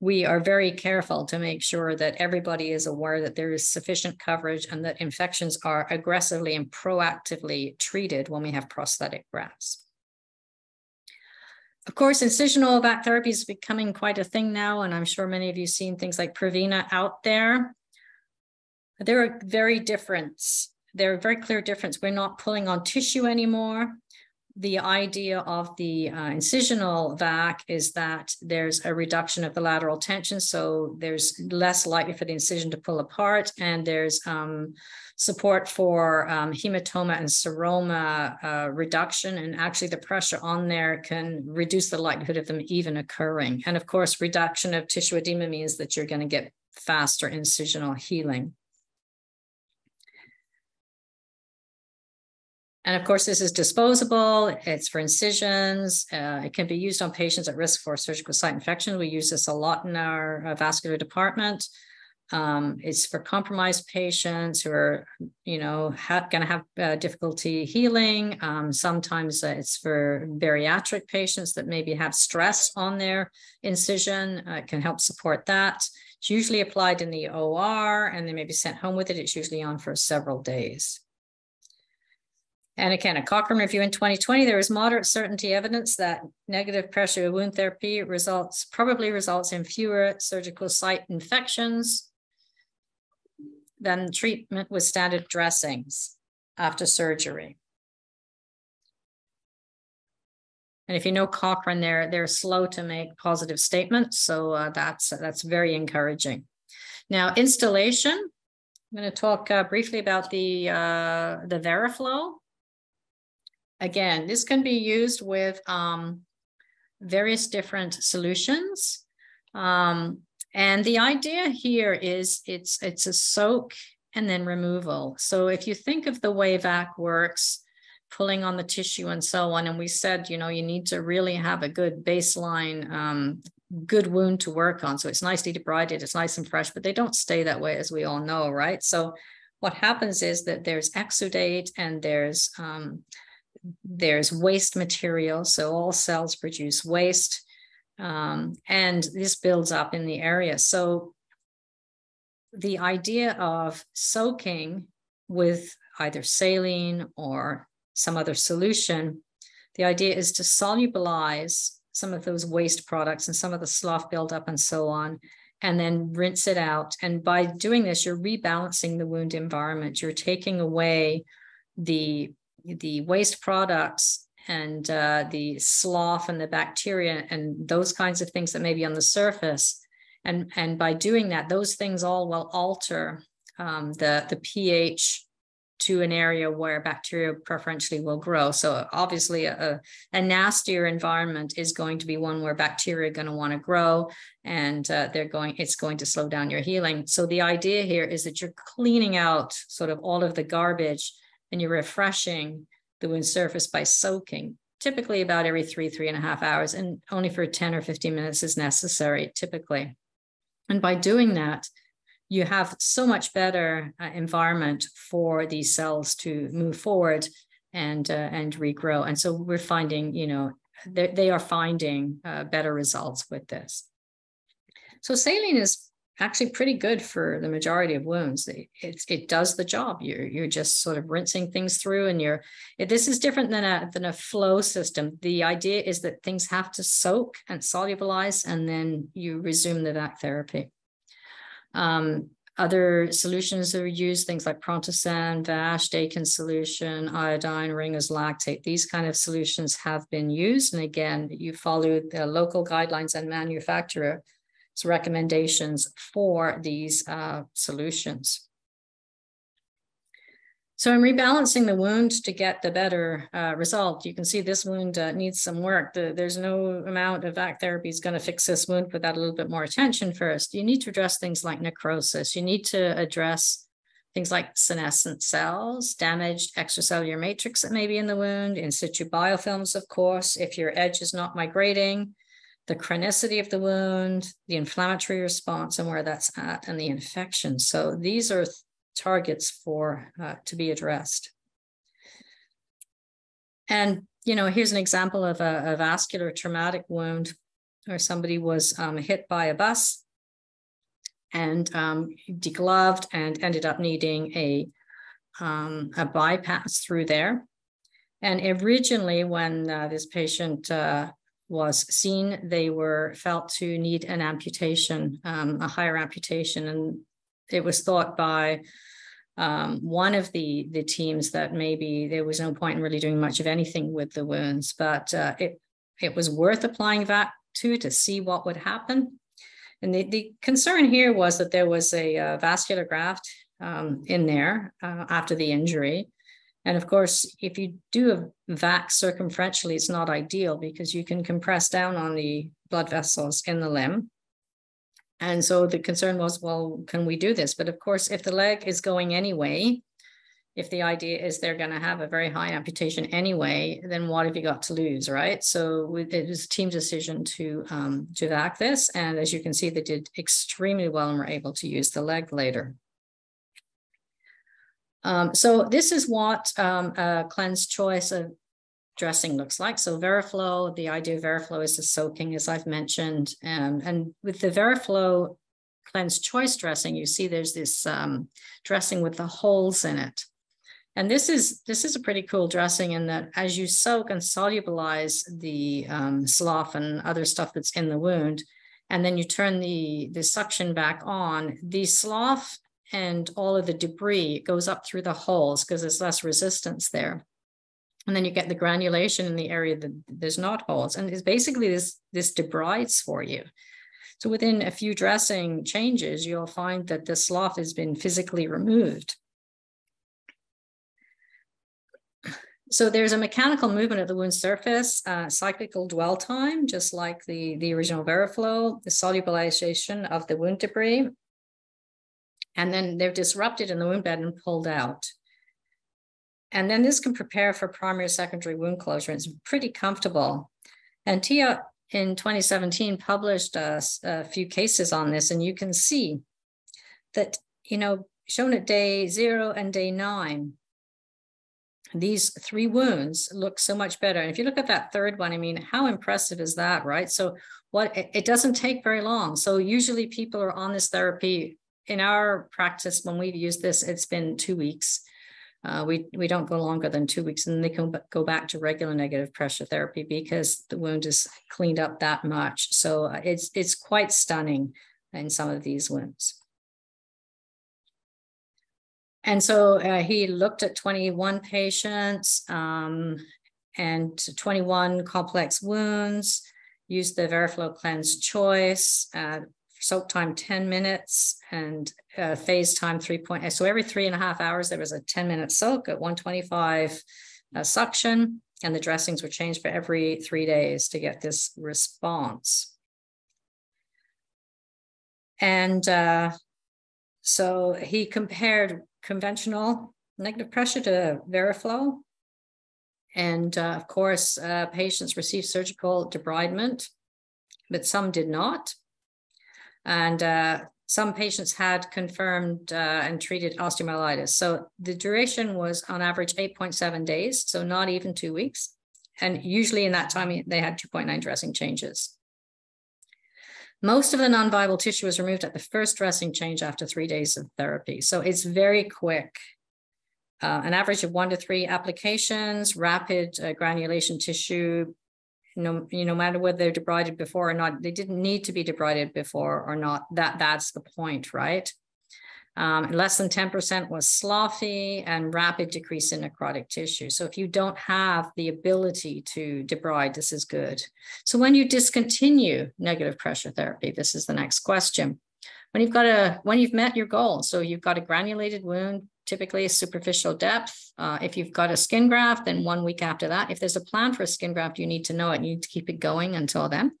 we are very careful to make sure that everybody is aware that there is sufficient coverage and that infections are aggressively and proactively treated when we have prosthetic grafts. Of course, incisional vac therapy is becoming quite a thing now, and I'm sure many of you seen things like Prevena out there. There are very different. There are very clear difference. We're not pulling on tissue anymore. The idea of the uh, incisional vac is that there's a reduction of the lateral tension, so there's less likely for the incision to pull apart, and there's um, support for um, hematoma and seroma uh, reduction. And actually, the pressure on there can reduce the likelihood of them even occurring. And of course, reduction of tissue edema means that you're going to get faster incisional healing. And of course, this is disposable. It's for incisions. Uh, it can be used on patients at risk for surgical site infection. We use this a lot in our uh, vascular department. Um, it's for compromised patients who are, you know, going to have uh, difficulty healing. Um, sometimes uh, it's for bariatric patients that maybe have stress on their incision. Uh, it can help support that. It's usually applied in the OR and they may be sent home with it. It's usually on for several days. And again, a Cochrane review in 2020, there is moderate certainty evidence that negative pressure wound therapy results probably results in fewer surgical site infections than treatment with standard dressings after surgery. And if you know Cochrane, they're they're slow to make positive statements, so uh, that's that's very encouraging. Now, instillation I'm going to talk uh, briefly about the uh, the VeraFlo. Again, this can be used with um, various different solutions. Um, and the idea here is it's it's a soak and then removal. So if you think of the way VAC works, pulling on the tissue and so on, and we said, you know, you need to really have a good baseline, um, good wound to work on. So it's nicely debrided, it's nice and fresh, but they don't stay that way, as we all know, right? So what happens is that there's exudate and there's um, there's waste material. So all cells produce waste. Um, and this builds up in the area. So the idea of soaking with either saline or some other solution, the idea is to solubilize some of those waste products and some of the slough buildup and so on, and then rinse it out. And by doing this, you're rebalancing the wound environment. You're taking away the the waste products and uh, the slough and the bacteria and those kinds of things that may be on the surface. And, and by doing that, those things all will alter um, the, the pH to an area where bacteria preferentially will grow. So obviously a, a nastier environment is going to be one where bacteria are going to want to grow and uh, they're going, it's going to slow down your healing. So the idea here is that you're cleaning out sort of all of the garbage and you're refreshing the wound surface by soaking, typically about every three, three and a half hours, and only for 10 or 15 minutes is necessary, typically. And by doing that, you have so much better uh, environment for these cells to move forward and uh, and regrow. And so we're finding, you know, they are finding uh, better results with this. So saline is actually pretty good for the majority of wounds. It, it, it, does the job. You're, you're just sort of rinsing things through and you're, this is different than a, than a flow system. The idea is that things have to soak and solubilize and then you resume the VAC therapy. Um, other solutions that are used, things like Prontosan, Vashe, Dakin solution, iodine, Ringer's lactate, these kind of solutions have been used. And again, you follow the local guidelines and manufacturer recommendations for these uh, solutions. So in rebalancing the wound to get the better uh, result, you can see this wound uh, needs some work. The, there's no amount of VAC therapy is going to fix this wound without a little bit more attention first. You need to address things like necrosis. You need to address things like senescent cells, damaged extracellular matrix that may be in the wound, in situ biofilms, of course, if your edge is not migrating, the chronicity of the wound, the inflammatory response and where that's at, and the infection. So these are targets for uh, to be addressed. And you know, here's an example of a, a vascular traumatic wound where somebody was um, hit by a bus and um, degloved and ended up needing a um, a bypass through there. And originally, when uh, this patient uh, was seen, they were felt to need an amputation, um, a higher amputation. And it was thought by um, one of the, the teams that maybe there was no point in really doing much of anything with the wounds, but uh, it, it was worth applying that to to see what would happen. And the, the concern here was that there was a, a uh, vascular graft um, in there uh, after the injury. And of course, if you do a VAC circumferentially, it's not ideal because you can compress down on the blood vessels in the limb. And so the concern was, well, can we do this? But of course, if the leg is going anyway, if the idea is they're going to have a very high amputation anyway, then what have you got to lose, right? So it was a team decision to um, to VAC this, and as you can see, they did extremely well and were able to use the leg later. Um, so this is what um, a cleansed choice of dressing looks like. So VeraFlo, the idea of VeraFlo is the soaking, as I've mentioned. Um, and with the VeraFlo cleanse choice dressing, you see there's this um, dressing with the holes in it. And this is this is a pretty cool dressing in that as you soak and solubilize the um, slough and other stuff that's in the wound, and then you turn the, the suction back on, the slough and all of the debris goes up through the holes because there's less resistance there. And then you get the granulation in the area that there's not holes. And it's basically this, this debrides for you. So within a few dressing changes, you'll find that the slough has been physically removed. So there's a mechanical movement of the wound surface, uh, cyclical dwell time, just like the, the original VeraFlo, the solubilization of the wound debris. And then they're disrupted in the wound bed and pulled out. And then this can prepare for primary secondary wound closure. It's pretty comfortable. And Téot in 2017 published a, a few cases on this, and you can see that, you know, shown at day zero and day nine, these three wounds look so much better. And if you look at that third one, I mean, how impressive is that, right? So what it, it doesn't take very long. So usually people are on this therapy. In our practice, when we've used this, it's been two weeks. Uh, we we don't go longer than two weeks, and they can go back to regular negative pressure therapy because the wound is cleaned up that much. So uh, it's it's quite stunning in some of these wounds. And so uh, he looked at 21 patients um, and 21 complex wounds, used the VeraFlo Cleanse choice, uh, soak time 10 minutes and uh, phase time 3 point. So every three and a half hours, there was a 10 minute soak at 125 uh, suction, and the dressings were changed for every three days to get this response. And uh, so he compared conventional negative pressure to VeraFlo. And uh, of course, uh, patients received surgical debridement, but some did not. And uh, some patients had confirmed uh, and treated osteomyelitis. So the duration was on average 8.7 days, so not even two weeks. And usually in that time, they had 2.9 dressing changes. Most of the non-viable tissue was removed at the first dressing change after three days of therapy. So it's very quick. Uh, an average of one to three applications, rapid uh, granulation tissue, no, you know, no matter whether they're debrided before or not, they didn't need to be debrided before or not. That that's the point, right? Um, less than 10% was sloughy and rapid decrease in necrotic tissue. So if you don't have the ability to debride, this is good. So when you discontinue negative pressure therapy, this is the next question. When you've got a, when you've met your goal, so you've got a granulated wound, typically superficial depth. Uh, if you've got a skin graft, then one week after that. If there's a plan for a skin graft, you need to know it. You need to keep it going until then.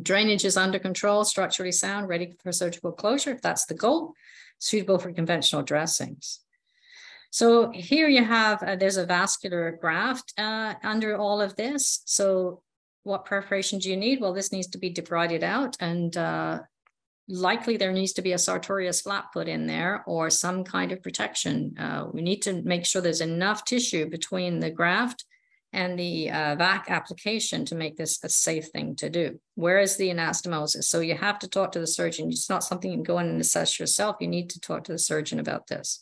Drainage is under control, structurally sound, ready for surgical closure, if that's the goal, suitable for conventional dressings. So here you have, uh, there's a vascular graft uh, under all of this. So what preparation do you need? Well, this needs to be debrided out and uh, likely there needs to be a sartorius flap put in there or some kind of protection. Uh, we need to make sure there's enough tissue between the graft and the uh, VAC application to make this a safe thing to do. Where is the anastomosis? So you have to talk to the surgeon. It's not something you can go in and assess yourself. You need to talk to the surgeon about this.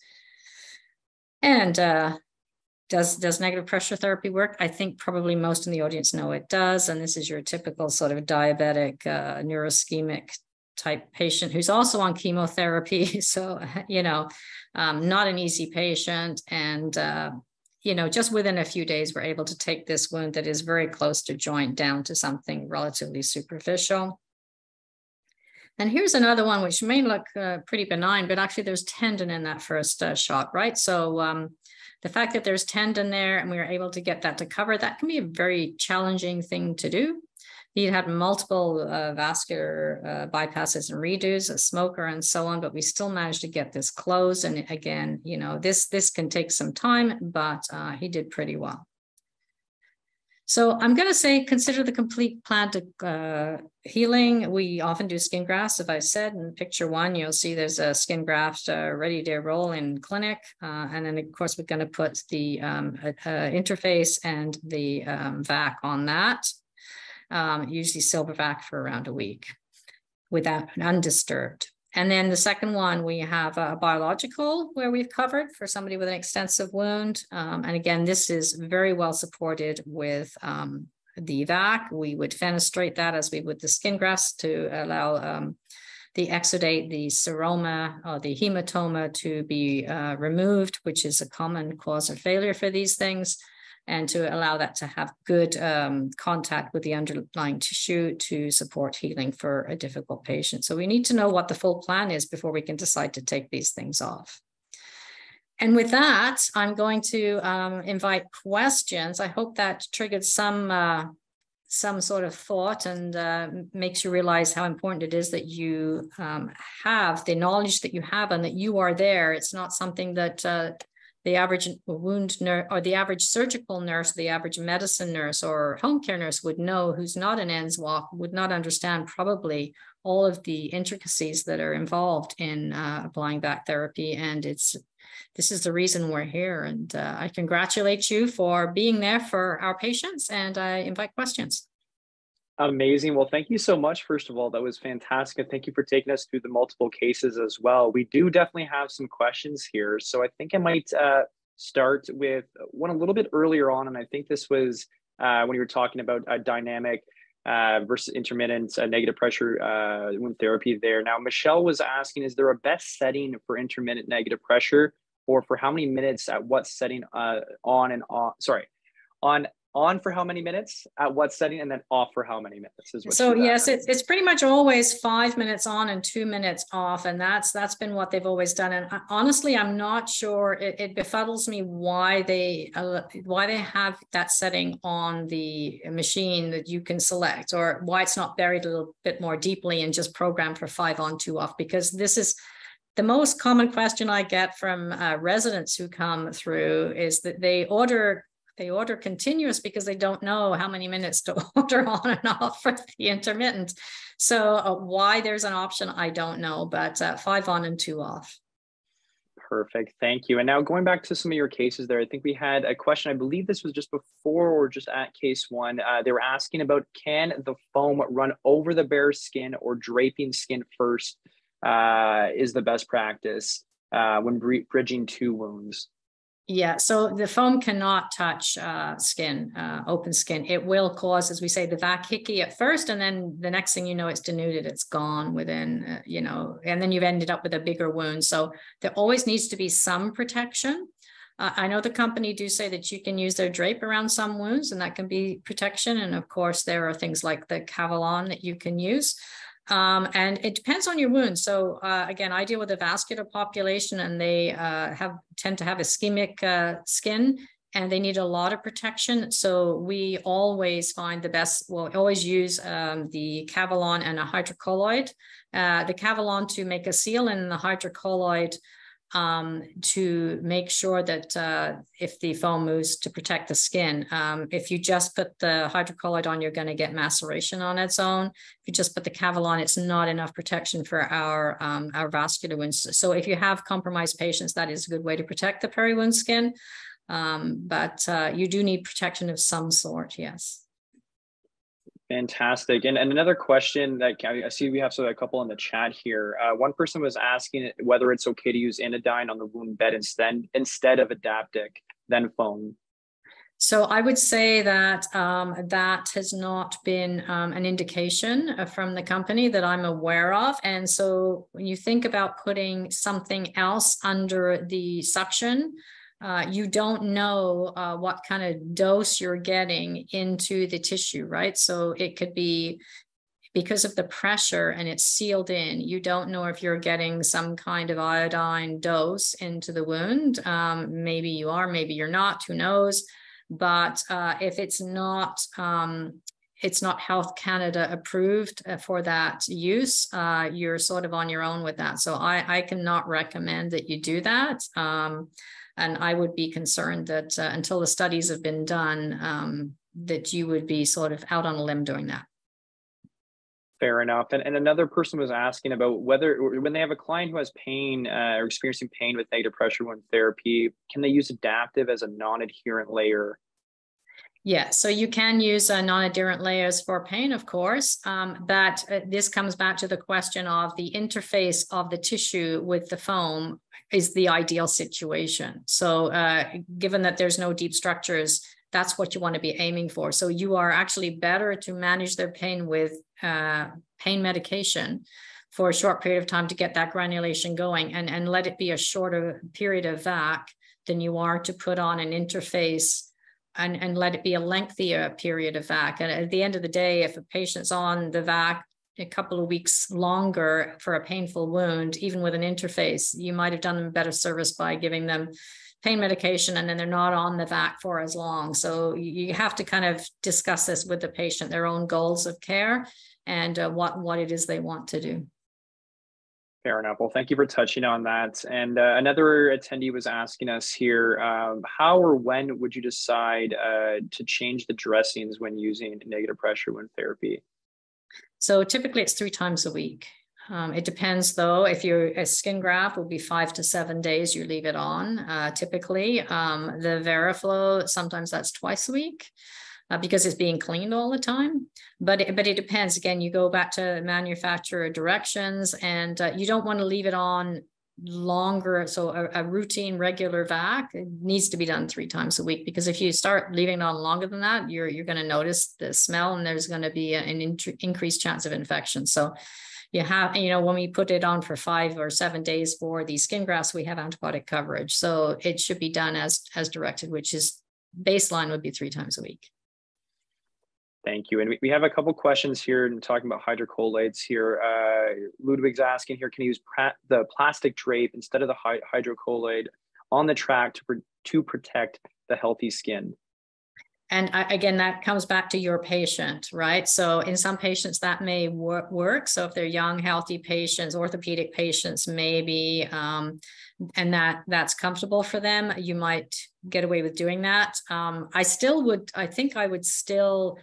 And uh, does, does negative pressure therapy work? I think probably most in the audience know it does. And this is your typical sort of diabetic, uh, neuroischemic type patient who's also on chemotherapy. So, you know, um, not an easy patient. And, uh, you know, just within a few days, we're able to take this wound that is very close to joint down to something relatively superficial. And here's another one, which may look uh, pretty benign, but actually there's tendon in that first uh, shot, right? So um, the fact that there's tendon there and we were able to get that to cover, that can be a very challenging thing to do. He had multiple uh, vascular uh, bypasses and redos, a smoker and so on, but we still managed to get this closed. And again, you know, this, this can take some time, but uh, he did pretty well. So I'm going to say consider the complete plan to uh, healing. We often do skin grafts. as I said in picture one, you'll see there's a skin graft uh, ready to roll in clinic. Uh, and then of course, we're going to put the um, interface and the um, VAC on that um, usually silver VAC for around a week without undisturbed. And then the second one, we have a biological where we've covered for somebody with an extensive wound. Um, and again, this is very well supported with um, the VAC. We would fenestrate that as we would the skin grafts to allow um, the exudate, the seroma, or the hematoma to be uh, removed, which is a common cause of failure for these things. And to allow that to have good um, contact with the underlying tissue to support healing for a difficult patient. So we need to know what the full plan is before we can decide to take these things off. And with that, I'm going to um, invite questions. I hope that triggered some uh, some sort of thought and uh, makes you realize how important it is that you um, have the knowledge that you have and that you are there. It's not something that uh, the average wound nurse or the average surgical nurse, the average medicine nurse or home care nurse would know who's not an NSWOC, would not understand probably all of the intricacies that are involved in uh, applying VAC therapy. And it's this is the reason we're here. And uh, I congratulate you for being there for our patients and I invite questions. Amazing. Well, thank you so much. First of all, that was fantastic. And Thank you for taking us through the multiple cases as well. We do definitely have some questions here. So I think I might uh, start with one a little bit earlier on. And I think this was uh, when you were talking about dynamic uh, versus intermittent uh, negative pressure uh, wound therapy there. Now, Michelle was asking, is there a best setting for intermittent negative pressure or for how many minutes at what setting uh, on and off, sorry, on on for how many minutes at what setting and then off for how many minutes is what so yes it's, it's pretty much always five minutes on and two minutes off and that's that's been what they've always done and I, honestly i'm not sure it, it befuddles me why they uh, why they have that setting on the machine that you can select or why it's not buried a little bit more deeply and just programmed for five on two off because this is the most common question I get from uh, residents who come through is that they order they order continuous because they don't know how many minutes to order on and off for the intermittent. So uh, why there's an option, I don't know, but uh, five on and two off. Perfect. Thank you. And now going back to some of your cases there, I think we had a question. I believe this was just before or just at case one. Uh, they were asking about can the foam run over the bare skin or draping skin first uh, is the best practice uh, when bridging two wounds? Yeah, so the foam cannot touch uh, skin, uh, open skin. It will cause, as we say, the vac hickey at first, and then the next thing you know, it's denuded, it's gone within, uh, you know, and then you've ended up with a bigger wound. So there always needs to be some protection. Uh, I know the company do say that you can use their drape around some wounds, and that can be protection. And of course, there are things like the Cavilon that you can use. Um, and it depends on your wound. So uh, again, I deal with a vascular population and they uh, have tend to have ischemic uh, skin and they need a lot of protection. So we always find the best, we'll always use um, the Cavilon and a hydrocolloid. Uh, the Cavilon to make a seal and the hydrocolloid um, to make sure that uh, if the foam moves to protect the skin. Um, if you just put the hydrocolloid on, you're going to get maceration on its own. If you just put the Cavilon, it's not enough protection for our, um, our vascular wounds. So if you have compromised patients, that is a good way to protect the peri-wound skin. Um, but uh, you do need protection of some sort, yes. Fantastic. And, and another question that I see we have so a couple in the chat here. Uh, one person was asking whether it's okay to use Inadine on the wound bed instead instead of Adaptic, then foam. So I would say that um, that has not been um, an indication uh, from the company that I'm aware of. And so when you think about putting something else under the suction, uh, you don't know uh, what kind of dose you're getting into the tissue, right? So it could be because of the pressure and it's sealed in, you don't know if you're getting some kind of iodine dose into the wound. Um, maybe you are, maybe you're not, who knows? But uh, if it's not, um, it's not Health Canada approved uh, for that use, uh, you're sort of on your own with that. So I, I cannot recommend that you do that. Um, and I would be concerned that uh, until the studies have been done, um, that you would be sort of out on a limb doing that. Fair enough. And, and another person was asking about whether, when they have a client who has pain uh, or experiencing pain with negative pressure wound therapy, can they use Adaptic as a non adherent layer? Yeah, so you can use uh, non-adherent layers for pain, of course, um, but uh, this comes back to the question of the interface of the tissue with the foam is the ideal situation. So uh, given that there's no deep structures, that's what you want to be aiming for. So you are actually better to manage their pain with uh, pain medication for a short period of time to get that granulation going and, and let it be a shorter period of vac than you are to put on an interface and, and let it be a lengthier period of VAC. And at the end of the day, if a patient's on the VAC a couple of weeks longer for a painful wound, even with an interface, you might have done them better service by giving them pain medication and then they're not on the VAC for as long. So you have to kind of discuss this with the patient, their own goals of care and uh, what, what it is they want to do. Fair enough. Well, thank you for touching on that. And uh, another attendee was asking us here, um, how or when would you decide uh, to change the dressings when using negative pressure wound therapy? So typically it's three times a week. Um, it depends though, if you're a skin graft will be five to seven days you leave it on uh, typically. Um, the VeraFlo, sometimes that's twice a week. Uh, because it's being cleaned all the time. But it, but it depends. Again, you go back to manufacturer directions, and uh, you don't want to leave it on longer. So a, a, routine regular vac needs to be done three times a week because if you start leaving it on longer than that, you're you're going to notice the smell, and there's going to be an in, increased chance of infection. So you have, you know, when we put it on for five or seven days for these skin grafts, we have antibiotic coverage. So it should be done as as directed, which is baseline would be three times a week. Thank you. And we, we have a couple questions here and talking about hydrocolloids here. Uh, Ludwig's asking here, can you use the plastic drape instead of the hy hydrocolloid on the track to, to protect the healthy skin? and I, again that comes back to your patient right so in some patients that may work, work. so if they're young healthy patients orthopedic patients maybe um, and that that's comfortable for them you might get away with doing that um, i still would i think i would still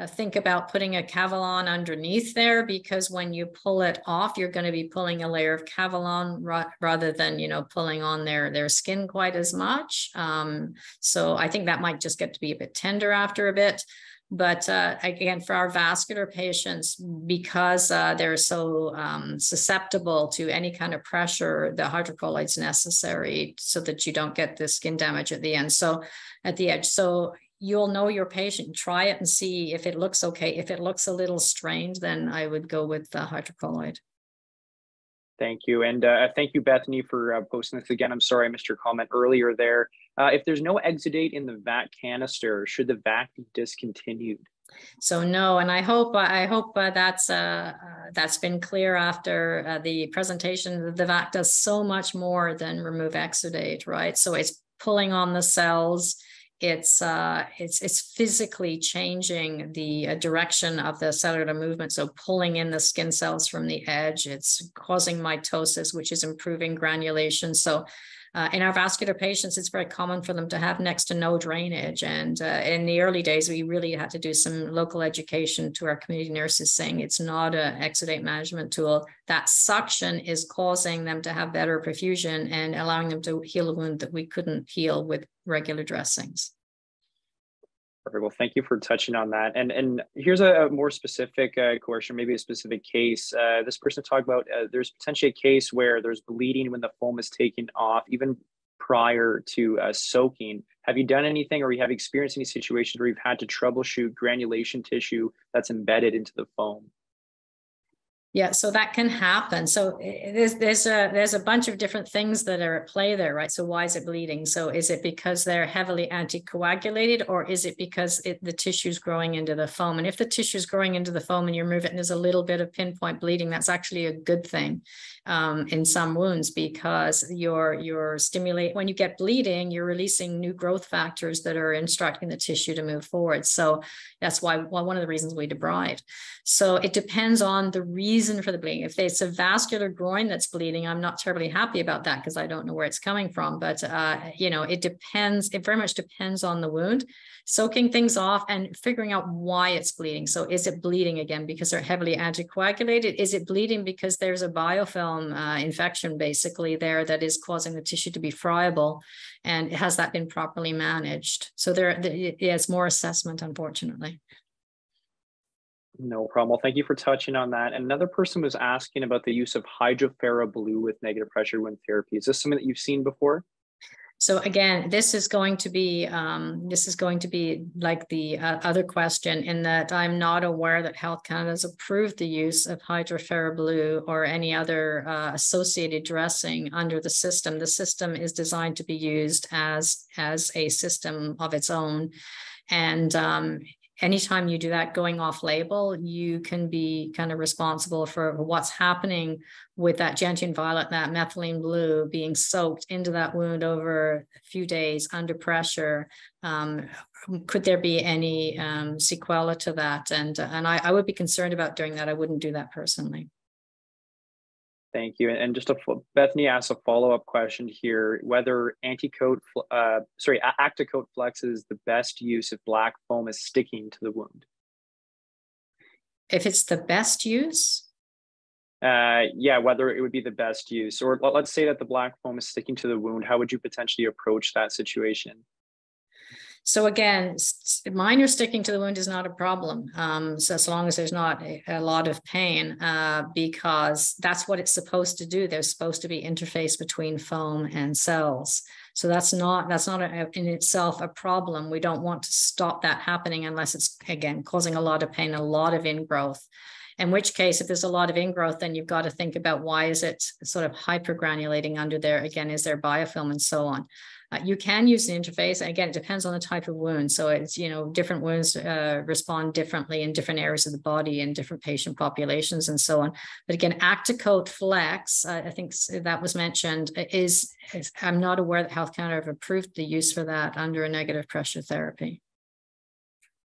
uh, think about putting a Cavilon underneath there because when you pull it off, you're going to be pulling a layer of Cavilon ra- rather than, you know, pulling on their, their skin quite as much. Um, so I think that might just get to be a bit tender after a bit. But uh, again, for our vascular patients, because uh, they're so um, susceptible to any kind of pressure, the hydrocolloid is necessary so that you don't get the skin damage at the end. So at the edge. So you'll know your patient, try it and see if it looks okay. If it looks a little strained, then I would go with the hydrocolloid. Thank you. And uh, thank you, Bethany, for uh, posting this again. I'm sorry I missed your comment earlier there. Uh, if there's no exudate in the VAC canister, should the VAC be discontinued? So no, and I hope I hope uh, that's uh, uh, that's been clear after uh, the presentation. The VAC does so much more than remove exudate, right? So it's pulling on the cells, it's uh, it's it's physically changing the uh, direction of the cellular movement. So pulling in the skin cells from the edge. It's causing mitosis, which is improving granulation. So uh, in our vascular patients, it's very common for them to have next to no drainage. And uh, in the early days, we really had to do some local education to our community nurses saying it's not an exudate management tool. That suction is causing them to have better perfusion and allowing them to heal a wound that we couldn't heal with regular dressings. Perfect. Well, thank you for touching on that. And and here's a, more specific uh, question, maybe a specific case. Uh, this person talked about uh, there's potentially a case where there's bleeding when the foam is taken off, even prior to uh, soaking. Have you done anything, or you have experienced any situations where you've had to troubleshoot granulation tissue that's embedded into the foam? Yeah, so that can happen. So there's there's a there's a bunch of different things that are at play there, right? So why is it bleeding? So is it because they're heavily anticoagulated, or is it because it, the tissue's growing into the foam? And if the tissue's growing into the foam and you remove it, and there's a little bit of pinpoint bleeding, that's actually a good thing um, in some wounds because you're you're stimulate when you get bleeding, you're releasing new growth factors that are instructing the tissue to move forward. So that's why well, one of the reasons we debride. So it depends on the reason for the bleeding. If it's a vascular groin that's bleeding, I'm not terribly happy about that because I don't know where it's coming from. But uh, you know, it depends. It very much depends on the wound. Soaking things off and figuring out why it's bleeding. So is it bleeding again because they're heavily anticoagulated? Is it bleeding because there's a biofilm uh, infection basically there that is causing the tissue to be friable? And has that been properly managed? So there, yeah, more assessment, unfortunately. No problem. Well, thank you for touching on that. Another person was asking about the use of Hydrofera Blue with negative pressure wound therapy. Is this something that you've seen before? So again, this is going to be um, this is going to be like the uh, other question in that I'm not aware that Health Canada has approved the use of Hydrofera Blue or any other uh, associated dressing under the system. The system is designed to be used as as a system of its own, and um, anytime you do that going off label, you can be kind of responsible for what's happening with that gentian violet, that methylene blue being soaked into that wound over a few days under pressure. Um, could there be any um, sequela to that? And, and I, I would be concerned about doing that. I wouldn't do that personally. Thank you. And just a Bethany asks a follow up question here: whether anticoat, uh, sorry, Acticoat Flex is the best use if black foam is sticking to the wound. If it's the best use. Uh, yeah, whether it would be the best use, or let's say that the black foam is sticking to the wound, how would you potentially approach that situation? So again, minor sticking to the wound is not a problem. Um, so as long as there's not a, a lot of pain, uh, because that's what it's supposed to do. There's supposed to be interface between foam and cells. So that's not that's not a, in itself a problem. We don't want to stop that happening unless it's again causing a lot of pain, a lot of ingrowth. In which case, if there's a lot of ingrowth, then you've got to think about why is it sort of hypergranulating under there? Again, is there biofilm and so on? Uh, you can use the interface. Again, it depends on the type of wound. So it's, you know, different wounds uh, respond differently in different areas of the body and different patient populations and so on. But again, Acticoat Flex, uh, I think that was mentioned, is, is, I'm not aware that Health Canada have approved the use for that under a negative pressure therapy.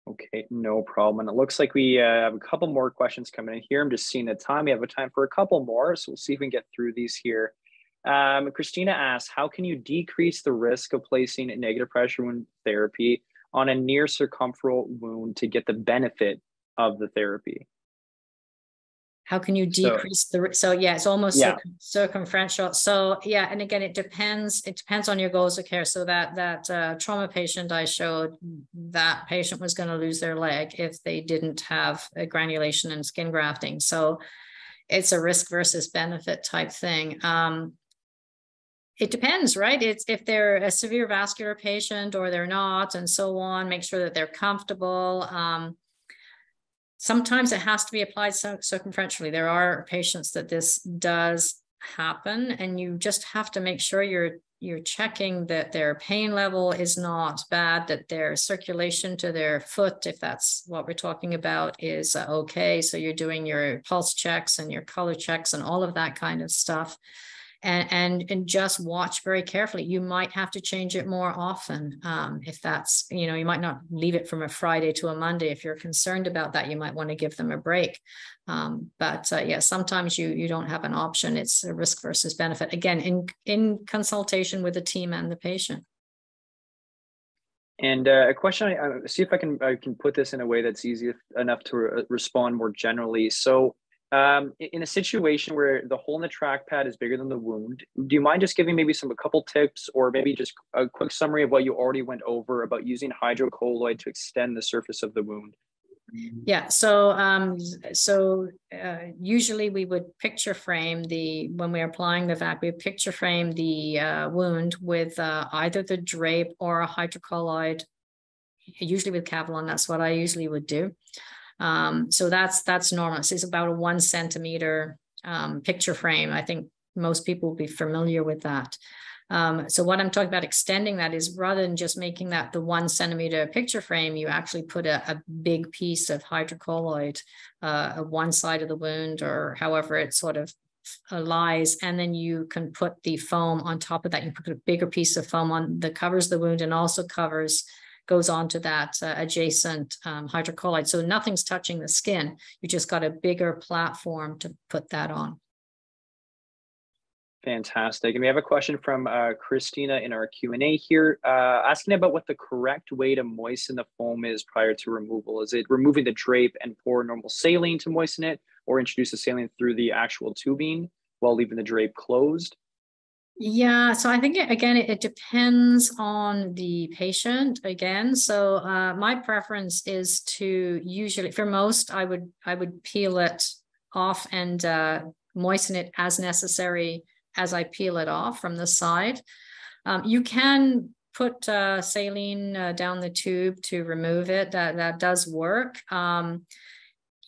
Okay, no problem. And it looks like we uh, have a couple more questions coming in here. I'm just seeing the time. We have a time for a couple more. So we'll see if we can get through these here. Um, Christina asks, how can you decrease the risk of placing negative pressure wound therapy on a near circumferential wound to get the benefit of the therapy? How can you decrease so, the so yeah, it's almost yeah. circumferential. So yeah, and again, it depends. It depends on your goals of care. So that that uh, trauma patient I showed, that patient was going to lose their leg if they didn't have a granulation and skin grafting. So it's a risk versus benefit type thing. Um, it depends, right? It's if they're a severe vascular patient or they're not, and so on. Make sure that they're comfortable. Um, sometimes it has to be applied circumferentially. There are patients that this does happen, and you just have to make sure you're you're checking that their pain level is not bad, that their circulation to their foot, if that's what we're talking about, is uh, okay. So you're doing your pulse checks and your color checks and all of that kind of stuff and, and, and just watch very carefully. You might have to change it more often um, if that's, you know, you might not leave it from a Friday to a Monday. If you're concerned about that, you might want to give them a break. Um, but uh, yeah, sometimes you you don't have an option. It's a risk versus benefit. Again, in in consultation with the team and the patient. And uh, a question, I, I, see if I can I can put this in a way that's easy enough to re- respond more generally. So um, in a situation where the hole in the trackpad is bigger than the wound, do you mind just giving maybe some a couple tips or maybe just a quick summary of what you already went over about using hydrocolloid to extend the surface of the wound? Yeah, so um, so uh, usually we would picture frame the when we're applying the vac, we picture frame the uh, wound with uh, either the drape or a hydrocolloid. Usually with Cavilon, that's what I usually would do. Um, so that's that's normal. So it's about a one centimeter um, picture frame. I think most people will be familiar with that. Um, so what I'm talking about extending that is rather than just making that the one centimeter picture frame, you actually put a, a big piece of hydrocolloid uh, one side of the wound or however it sort of lies, and then you can put the foam on top of that. You put a bigger piece of foam on that covers the wound and also covers goes on to that uh, adjacent um, hydrocolloid. So nothing's touching the skin. You just got a bigger platform to put that on. Fantastic. And we have a question from uh, Christina in our Q&A here, uh, asking about what the correct way to moisten the foam is prior to removal. Is it removing the drape and pour normal saline to moisten it or introduce the saline through the actual tubing while leaving the drape closed? Yeah, so I think again, it, it, depends on the patient again. So uh, my preference is to usually, for most, I would I would peel it off and uh, moisten it as necessary as I peel it off from the side. Um, you can put uh, saline uh, down the tube to remove it. That, that does work. Um,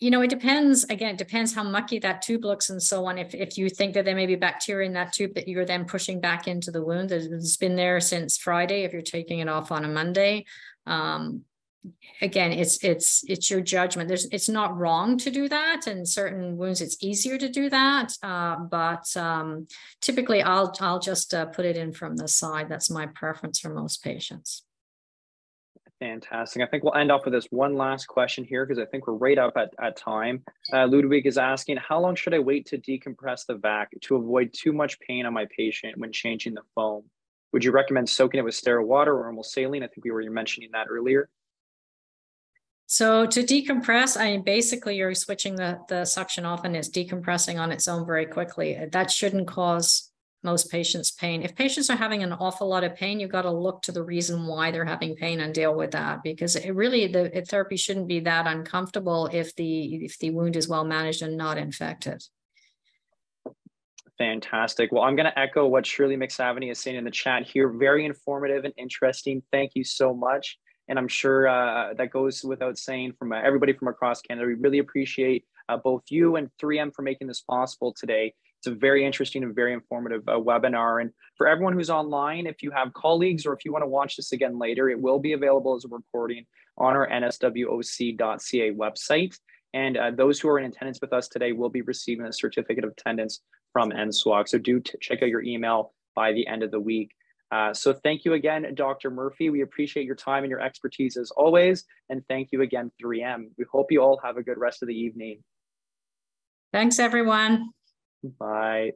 you know, it depends. Again, it depends how mucky that tube looks and so on. If, if you think that there may be bacteria in that tube that you're then pushing back into the wound, it's been there since Friday. If you're taking it off on a Monday, um, again, it's it's it's your judgment. There's it's not wrong to do that. and certain wounds, it's easier to do that. Uh, but um, typically, I'll I'll just uh, put it in from the side. That's my preference for most patients. Fantastic. I think we'll end off with this one last question here because I think we're right up at, at time. Uh, Ludwig is asking, how long should I wait to decompress the vac to avoid too much pain on my patient when changing the foam? Would you recommend soaking it with sterile water or normal saline? I think we were mentioning that earlier. So to decompress, I mean, basically you're switching the, the suction off and it's decompressing on its own very quickly. That shouldn't cause most patients pain. If patients are having an awful lot of pain, you've got to look to the reason why they're having pain and deal with that because it really the therapy shouldn't be that uncomfortable if the if the wound is well managed and not infected. Fantastic. Well, I'm going to echo what Shirley McSavany is saying in the chat here. Very informative and interesting. Thank you so much. And I'm sure uh, that goes without saying from uh, everybody from across Canada. We really appreciate uh, both you and 3M for making this possible today. It's a very interesting and very informative uh, webinar. And for everyone who's online, if you have colleagues or if you want to watch this again later, it will be available as a recording on our nswoc.ca website. And uh, those who are in attendance with us today will be receiving a certificate of attendance from NSWOC. So do check out your email by the end of the week. Uh, so thank you again, Dr. Murphy. We appreciate your time and your expertise as always. And thank you again, 3M. We hope you all have a good rest of the evening. Thanks, everyone. Bye.